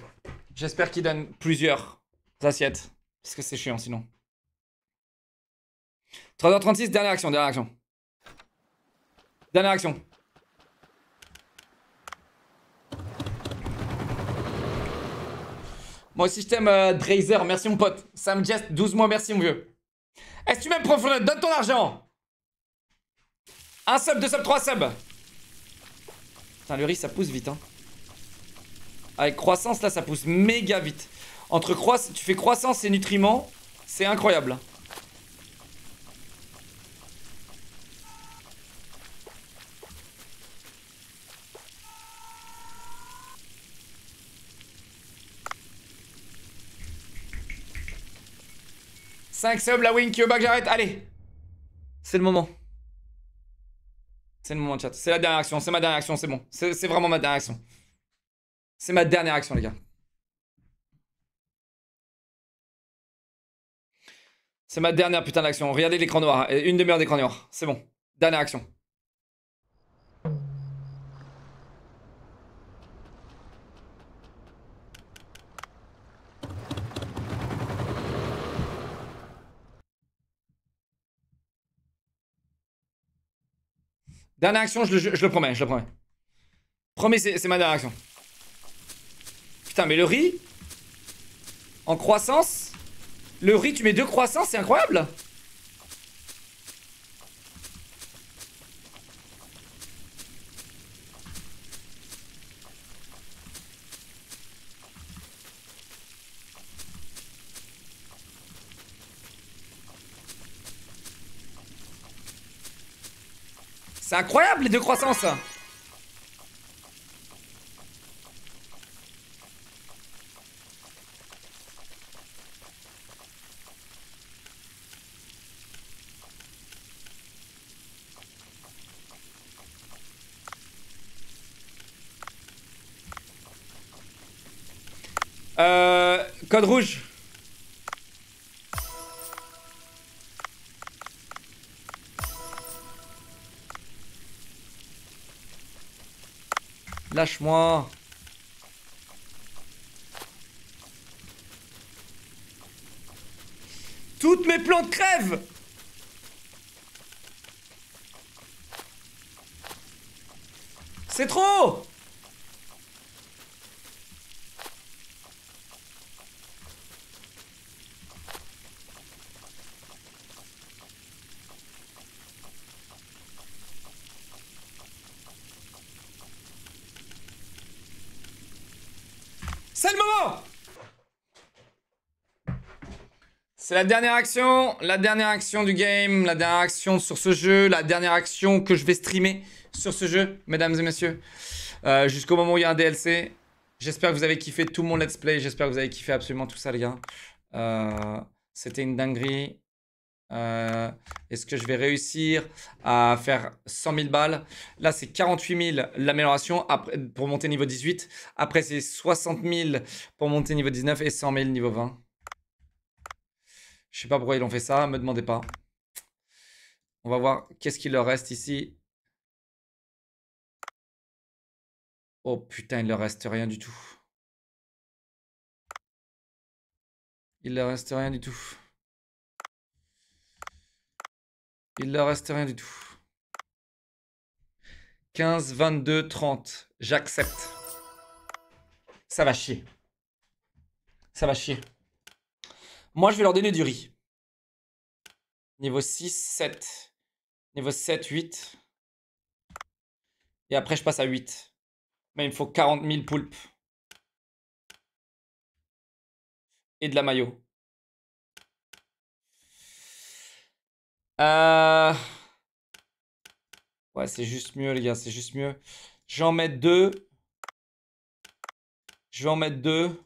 J'espère qu'il donne plusieurs assiettes. Parce que c'est chiant sinon. 3h36, dernière action, dernière action. Dernière action. Moi aussi je euh, Drazer. Merci mon pote. Sam Jest, 12 mois, merci mon vieux. Est-ce que tu m'aimes profondément Donne ton argent Un sub, deux subs, trois subs Putain, le riz, ça pousse vite, hein. Avec croissance, là, ça pousse méga vite. Entre croissance, tu fais croissance et nutriments, c'est incroyable. 5 subs, la wing qui back, j'arrête. Allez. C'est le moment. C'est le moment, chat. C'est la dernière action. C'est ma dernière action. C'est bon. C'est vraiment ma dernière action. C'est ma dernière action, les gars. C'est ma dernière putain d'action. Regardez l'écran noir. Une demi-heure d'écran noir. C'est bon. Dernière action. Dernière action, je le, promets, je le promets. Promets, c'est ma dernière action. Putain, mais le riz En croissance Le riz, tu mets deux croissances, c'est incroyable C'est incroyable les deux croissances Euh, code rouge. Lâche-moi. Toutes mes plantes crèvent C'est trop C'est le moment C'est la dernière action, la dernière action du game, la dernière action sur ce jeu, la dernière action que je vais streamer sur ce jeu, mesdames et messieurs. Euh, jusqu'au moment où il y a un DLC. J'espère que vous avez kiffé tout mon let's play, j'espère que vous avez kiffé absolument tout ça les gars. Euh, C'était une dinguerie. Euh, Est-ce que je vais réussir à faire 100 000 balles? Là, c'est 48 000 l'amélioration pour monter niveau 18. Après, c'est 60 000 pour monter niveau 19 et 100 000 niveau 20. Je sais pas pourquoi ils ont fait ça, me demandez pas. On va voir qu'est-ce qu'il leur reste ici. Oh putain, il leur reste rien du tout. Il leur reste rien du tout. Il leur reste rien du tout. 15, 22, 30. J'accepte. Ça va chier. Ça va chier. Moi, je vais leur donner du riz. Niveau 6, 7. Niveau 7, 8. Et après, je passe à 8. Mais il me faut 40 000 poulpes. Et de la maillot. Euh... Ouais, c'est juste mieux, les gars, c'est juste mieux. Je vais en mettre deux. Je vais en mettre deux.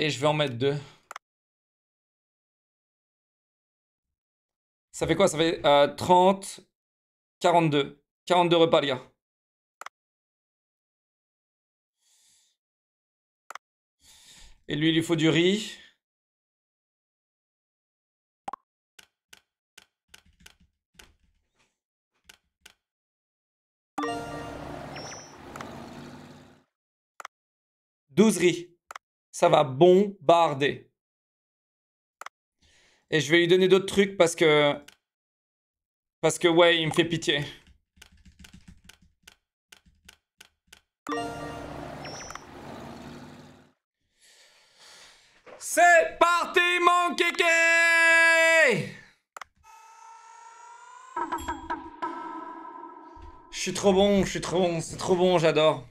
Et je vais en mettre deux. Ça fait quoi? Ça fait euh, 30, 42. 42 repas, les gars. Et lui, il lui faut du riz. Douze riz. Ça va bombarder. Et je vais lui donner d'autres trucs parce que... Parce que, ouais, il me fait pitié. C'est parti, mon kéké Je suis trop bon, je suis trop bon, c'est trop bon, j'adore.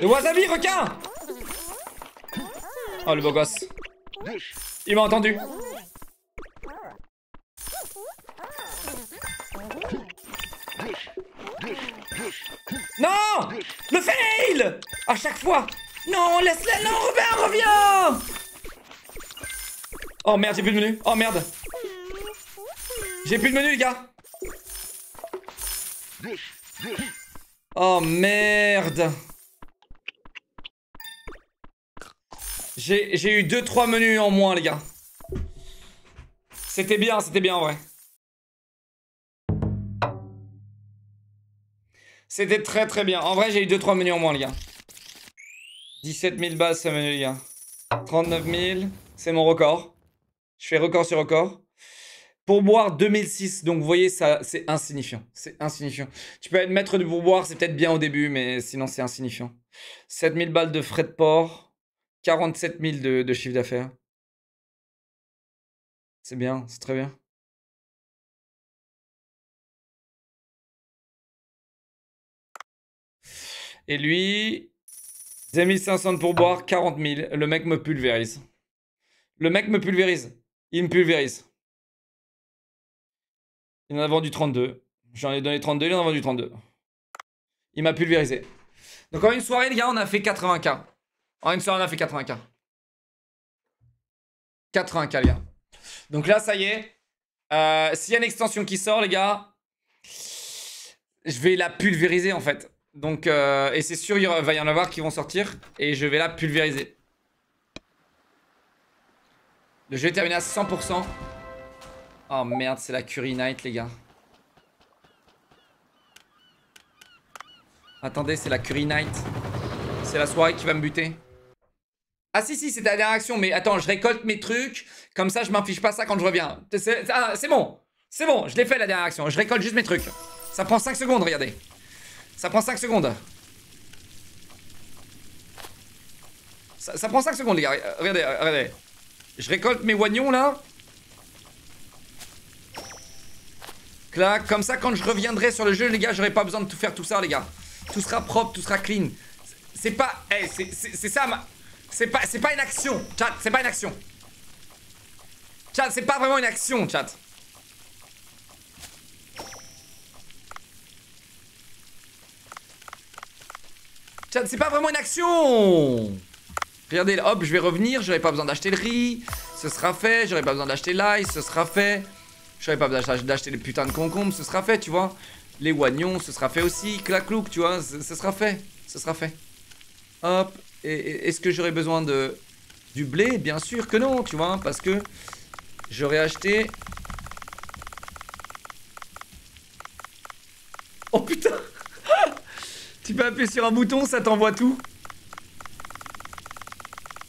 Le wasabi, requin Oh, le beau gosse. Il m'a entendu. Non, laisse-la Non, reviens, reviens Oh merde, j'ai plus de menu. Oh merde J'ai plus de menu, les gars Oh merde J'ai eu 2-3 menus en moins, les gars. C'était bien, c'était bien, en vrai. C'était très très bien. En vrai, j'ai eu 2-3 menus en moins, les gars. 17 000 bases, ce menu, les gars. 39 000, c'est mon record. Je fais record sur record. Pourboire 2006, donc vous voyez, ça, c'est insignifiant. C'est insignifiant. Tu peux être maître du pourboire, c'est peut-être bien au début, mais sinon c'est insignifiant. 7000 balles de frais de port. 47 000 de, de chiffre d'affaires. C'est bien, c'est très bien. Et lui, 2500 pour boire, 40 000. Le mec me pulvérise. Le mec me pulvérise. Il me pulvérise. Il en a vendu 32. J'en ai donné 32, il en a vendu 32. Il m'a pulvérisé. Donc en une soirée, les gars, on a fait 80K. En une soirée, on a fait 80K. 80K, les gars. Donc là, ça y est. Euh, s'il y a une extension qui sort, les gars, je vais la pulvériser, en fait. Donc, euh, et c'est sûr, il va y en avoir qui vont sortir. Et je vais la pulvériser. Le jeu est terminé à 100%. Oh merde, c'est la Curry Night, les gars. Attendez, c'est la Curry Night. C'est la soirée qui va me buter. Ah si, si, c'était la dernière action, mais attends, je récolte mes trucs, comme ça je m'infiche pas ça quand je reviens. Ah, c'est bon, c'est bon, je l'ai fait la dernière action, je récolte juste mes trucs. Ça prend 5 secondes, regardez. Ça prend 5 secondes. Ça, prend 5 secondes, les gars, regardez, regardez. Je récolte mes oignons, là. Clac, comme ça, quand je reviendrai sur le jeu, les gars, j'aurai pas besoin de tout faire tout ça, les gars. Tout sera propre, tout sera clean. C'est pas... Eh, c'est ça ma... C'est pas, pas une action, chat, c'est pas une action. Chat, c'est pas vraiment une action, chat. Chat, c'est pas vraiment une action. Regardez, hop, je vais revenir, j'aurais pas besoin d'acheter le riz, ce sera fait, j'aurais pas besoin d'acheter l'ail, ce sera fait. J'aurais pas besoin d'acheter les putains de concombres, ce sera fait, tu vois. Les oignons, ce sera fait aussi, clac-clouc, tu vois, ce sera fait, ce sera fait. Hop, est-ce que j'aurais besoin de du blé? Bien sûr que non, tu vois, parce que j'aurais acheté... Oh putain Tu peux appuyer sur un bouton, ça t'envoie tout.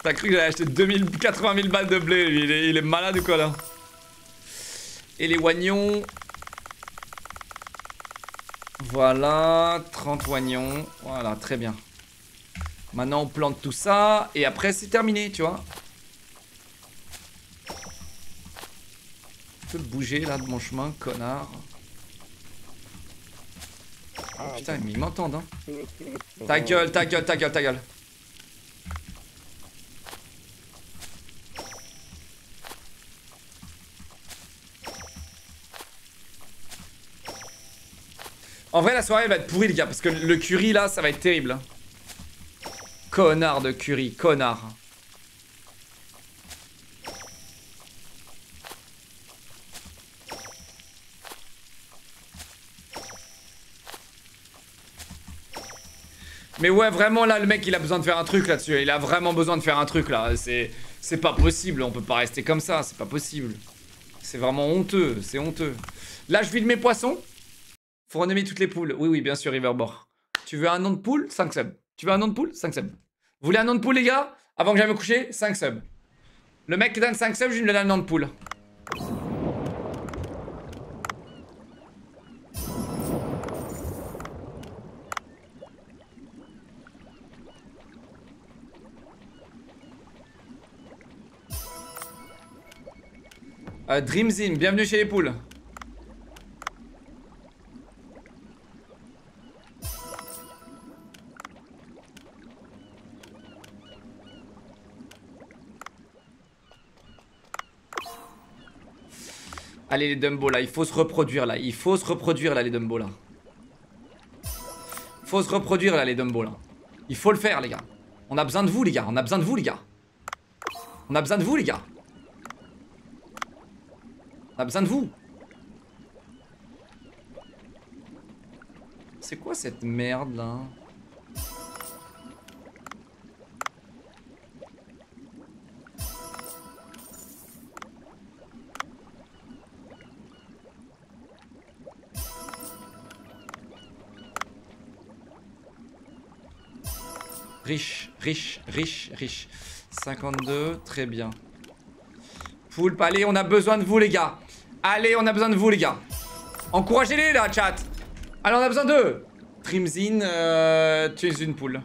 T'as cru que j'allais acheter 2080 000 balles de blé, lui. Il est, il est malade ou quoi, là Et les oignons... Voilà, 30 oignons. Voilà, très bien. Maintenant, on plante tout ça. Et après, c'est terminé, tu vois. Je peux bouger, là, de mon chemin, connard. Oh, putain, mais ils m'entendent, hein. Ta gueule, ta gueule, ta gueule, ta gueule. En vrai, la soirée, va être pourrie, les gars, parce que le curry, là, ça va être terrible. Hein. Connard de Curie, connard. Mais ouais, vraiment là, le mec, il a besoin de faire un truc là-dessus. Il a vraiment besoin de faire un truc là. C'est, pas possible. On peut pas rester comme ça. C'est pas possible. C'est vraiment honteux. C'est honteux. Là, je vide mes poissons. Faut renommer toutes les poules. Oui, oui, bien sûr, Riverbor. Tu veux un nom de poule? 5 subs. Tu veux un nom de poule? 5 subs. Vous voulez un nom de poule, les gars? Avant que j'aille me coucher 5 subs. Le mec qui donne 5 subs, je lui donne un nom de poule. Euh, Dreamzin, bienvenue chez les poules. Allez les Dumbo là, il faut se reproduire là. Il faut se reproduire là les Dumbo là. Faut se reproduire là les Dumbo là. Il faut le faire les gars. On a besoin de vous les gars. On a besoin de vous les gars. On a besoin de vous les gars. A besoin de vous. C'est quoi cette merde là? Riche, riche, riche, riche. 52, très bien. Poulpe, allez, on a besoin de vous, les gars. Allez, on a besoin de vous, les gars. Encouragez-les, là, chat. Allez, on a besoin d'eux. Trimzin, euh, tu es une poule.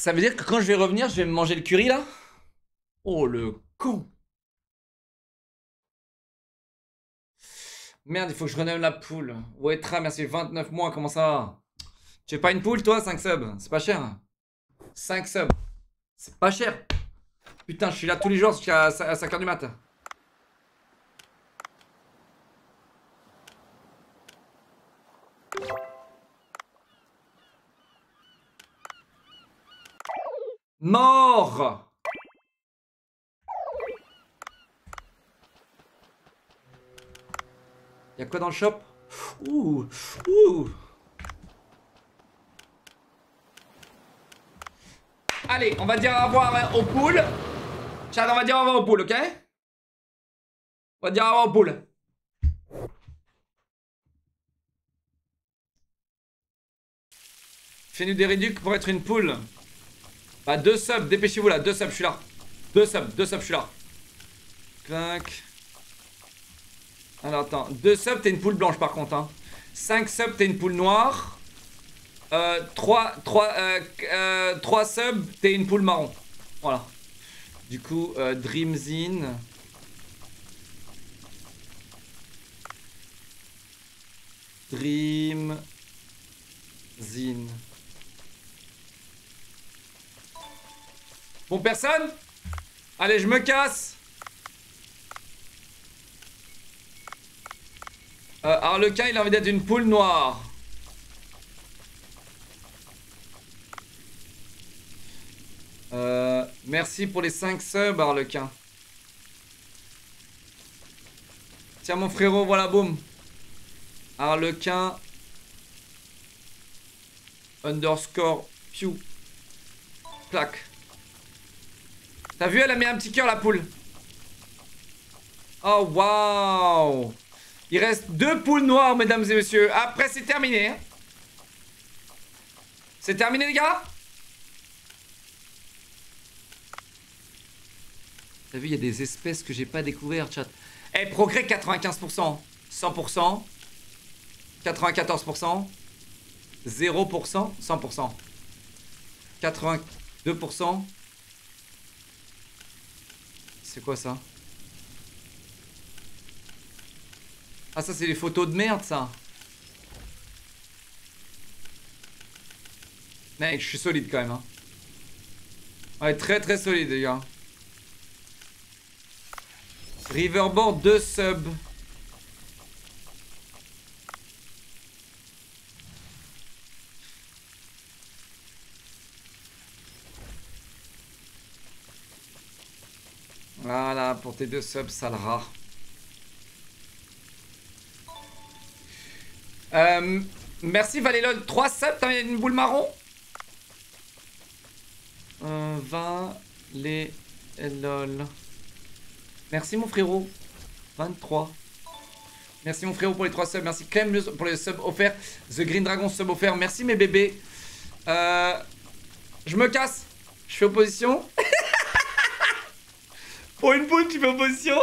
Ça veut dire que quand je vais revenir, je vais me manger le curry là? Oh le con Merde, il faut que je renomme la poule. Ouais, tra, merci, 29 mois, comment ça va? Tu es pas une poule, toi 5 subs? C'est pas cher 5 subs. C'est pas cher. Putain, je suis là tous les jours jusqu'à 5h du matin. Mort Y'a quoi dans le shop? Ouh Ouh Allez, on va dire au revoir aux poules. Chad, on va dire au revoir aux poules, ok? On va dire au revoir aux poules. Fais-nous des réducs pour être une poule. Bah, deux subs, dépêchez-vous là, deux subs, je suis là. Deux subs, deux subs, je suis là. Clac. Alors attends, deux subs, t'es une poule blanche par contre. Hein. 5 subs, t'es une poule noire. Euh, 3, 3, euh, euh, 3 subs, t'es une poule marron. Voilà. Du coup, euh, Dreamzine. Dreamzine. Bon, personne? Allez, je me casse euh, Arlequin, il a envie d'être une poule noire. Euh, merci pour les 5 subs, Arlequin. Tiens, mon frérot, voilà, boum. Arlequin. Underscore Pew. Plaque. T'as vu, elle a mis un petit cœur, la poule. Oh, waouh Il reste deux poules noires, mesdames et messieurs. Après, c'est terminé. Hein. C'est terminé, les gars? T'as vu, il y a des espèces que j'ai pas découvert, chat. Eh, progrès 95%, 100%, 94%, 0%, 100%, 82%, c'est quoi ça Ah ça c'est les photos de merde ça. Mec je suis solide quand même hein. Ouais très très solide les gars. Riverboard 2 subs Voilà, pour tes deux subs, sale rat. Euh, merci Valélol. 3 subs, t'as une boule marron? Euh, Valélol. Merci mon frérot. 23. Merci mon frérot pour les 3 subs. Merci Clem pour les subs offerts. The Green Dragon sub offert. Merci mes bébés. Euh, je me casse. Je fais opposition. pour une poule, tu fais opposition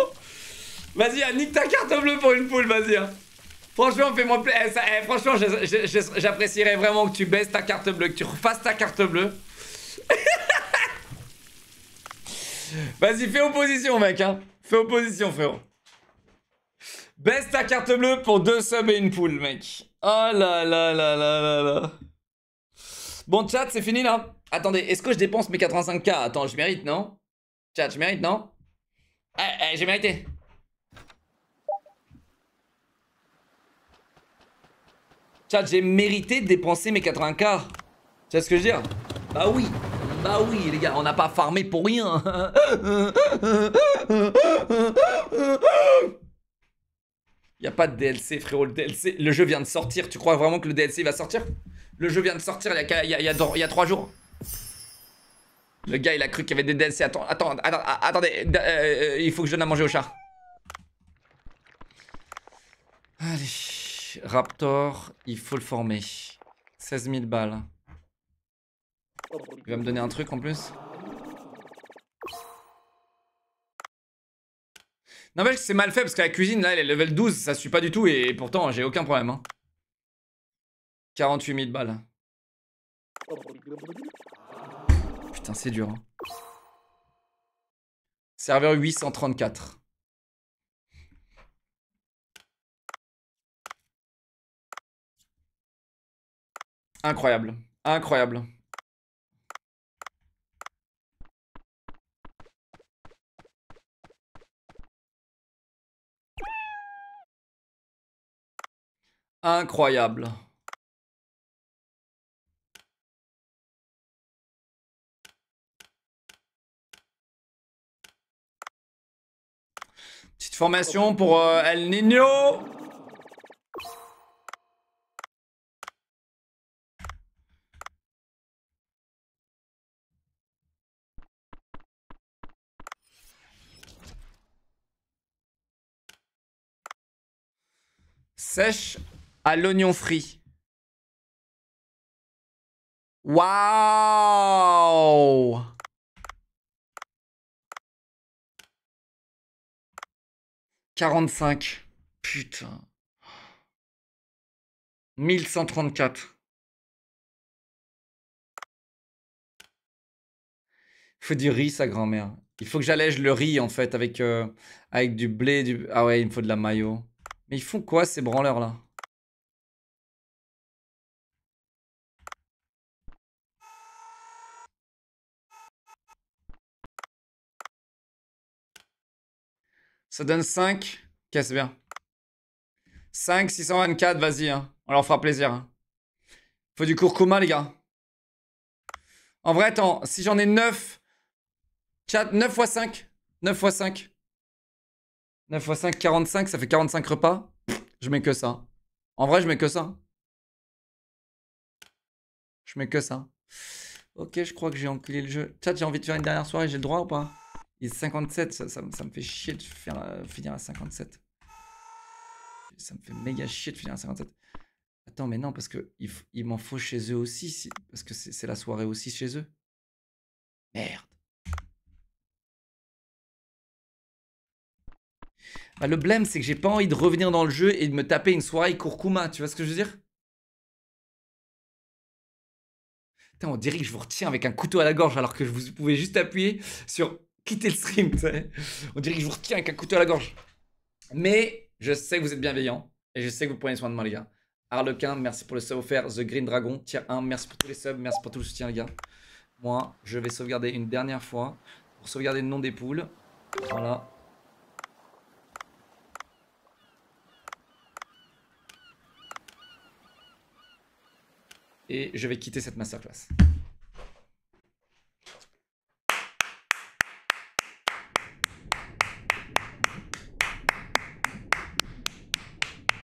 Vas-y, nique ta carte bleue pour une poule, vas-y. Hein. Franchement, fais-moi plaisir. Eh, eh, franchement, j'apprécierais vraiment que tu baisses ta carte bleue, que tu refasses ta carte bleue. Vas-y, fais opposition, mec. Hein. Fais opposition, frérot. Baisse ta carte bleue pour deux subs et une poule, mec. Oh là là là là là là. Bon, chat, c'est fini là. Attendez, est-ce que je dépense mes 85k Attends, je mérite, non? Chat, je mérite, non? Eh, j'ai mérité. Chat, j'ai mérité de dépenser mes 80k. Tu vois ce que je veux dire? Bah oui. Bah oui, les gars, on n'a pas farmé pour rien. Il n'y a pas de DLC, frérot. Le DLC, le jeu vient de sortir. Tu crois vraiment que le DLC va sortir? Le jeu vient de sortir il y a, y y a, trois jours. Le gars, il a cru qu'il y avait des DLC. Attends, attends, attendez. Euh, il faut que je donne à manger au chat. Allez. Raptor, il faut le former. 16 000 balles. Il va me donner un truc en plus Non mais c'est mal fait parce que la cuisine là elle est level 12, ça suit pas du tout et pourtant j'ai aucun problème. Hein. 48 000 balles. C'est dur. Hein. Serveur 834. Incroyable. Incroyable. Incroyable. Petite formation pour euh, El Nino. Sèche à l'oignon frit. Waouh 45. Putain. 1134. Il faut du riz, sa grand-mère. Il faut que j'allège le riz, en fait, avec, euh, avec du blé. Du... Ah ouais, il me faut de la maillot. Mais ils font quoi, ces branleurs-là? Ça donne 5. Ok, c'est bien. 5, 624, vas-y. Hein. On leur fera plaisir. Hein. Faut du curcuma, les gars. En vrai, attends, si j'en ai 9... Chat, 9 x 5. 9 x 5. 9 x 5, 45, ça fait 45 repas. Je mets que ça. En vrai, je mets que ça. Je mets que ça. Ok, je crois que j'ai enclé le jeu. Chat, j'ai envie de faire une dernière soirée, j'ai le droit ou pas? Il est 57, ça, me fait chier de euh, finir à 57. Ça me fait méga chier de finir à 57. Attends, mais non, parce que il, m'en faut chez eux aussi, parce que c'est la soirée aussi chez eux. Merde. Bah, le blême, c'est que j'ai pas envie de revenir dans le jeu et de me taper une soirée Kurkuma, tu vois ce que je veux dire? Putain, on dirait que je vous retiens avec un couteau à la gorge alors que vous pouvez juste appuyer sur quitter le stream, tu sais. On dirait que je vous retiens avec un couteau à la gorge. Mais je sais que vous êtes bienveillants et je sais que vous prenez soin de moi, les gars. Arlequin, merci pour le sub offert. The Green Dragon, tier 1, merci pour tous les subs, merci pour tout le soutien, les gars. Moi, je vais sauvegarder une dernière fois pour sauvegarder le nom des poules. Voilà. Et je vais quitter cette masterclass.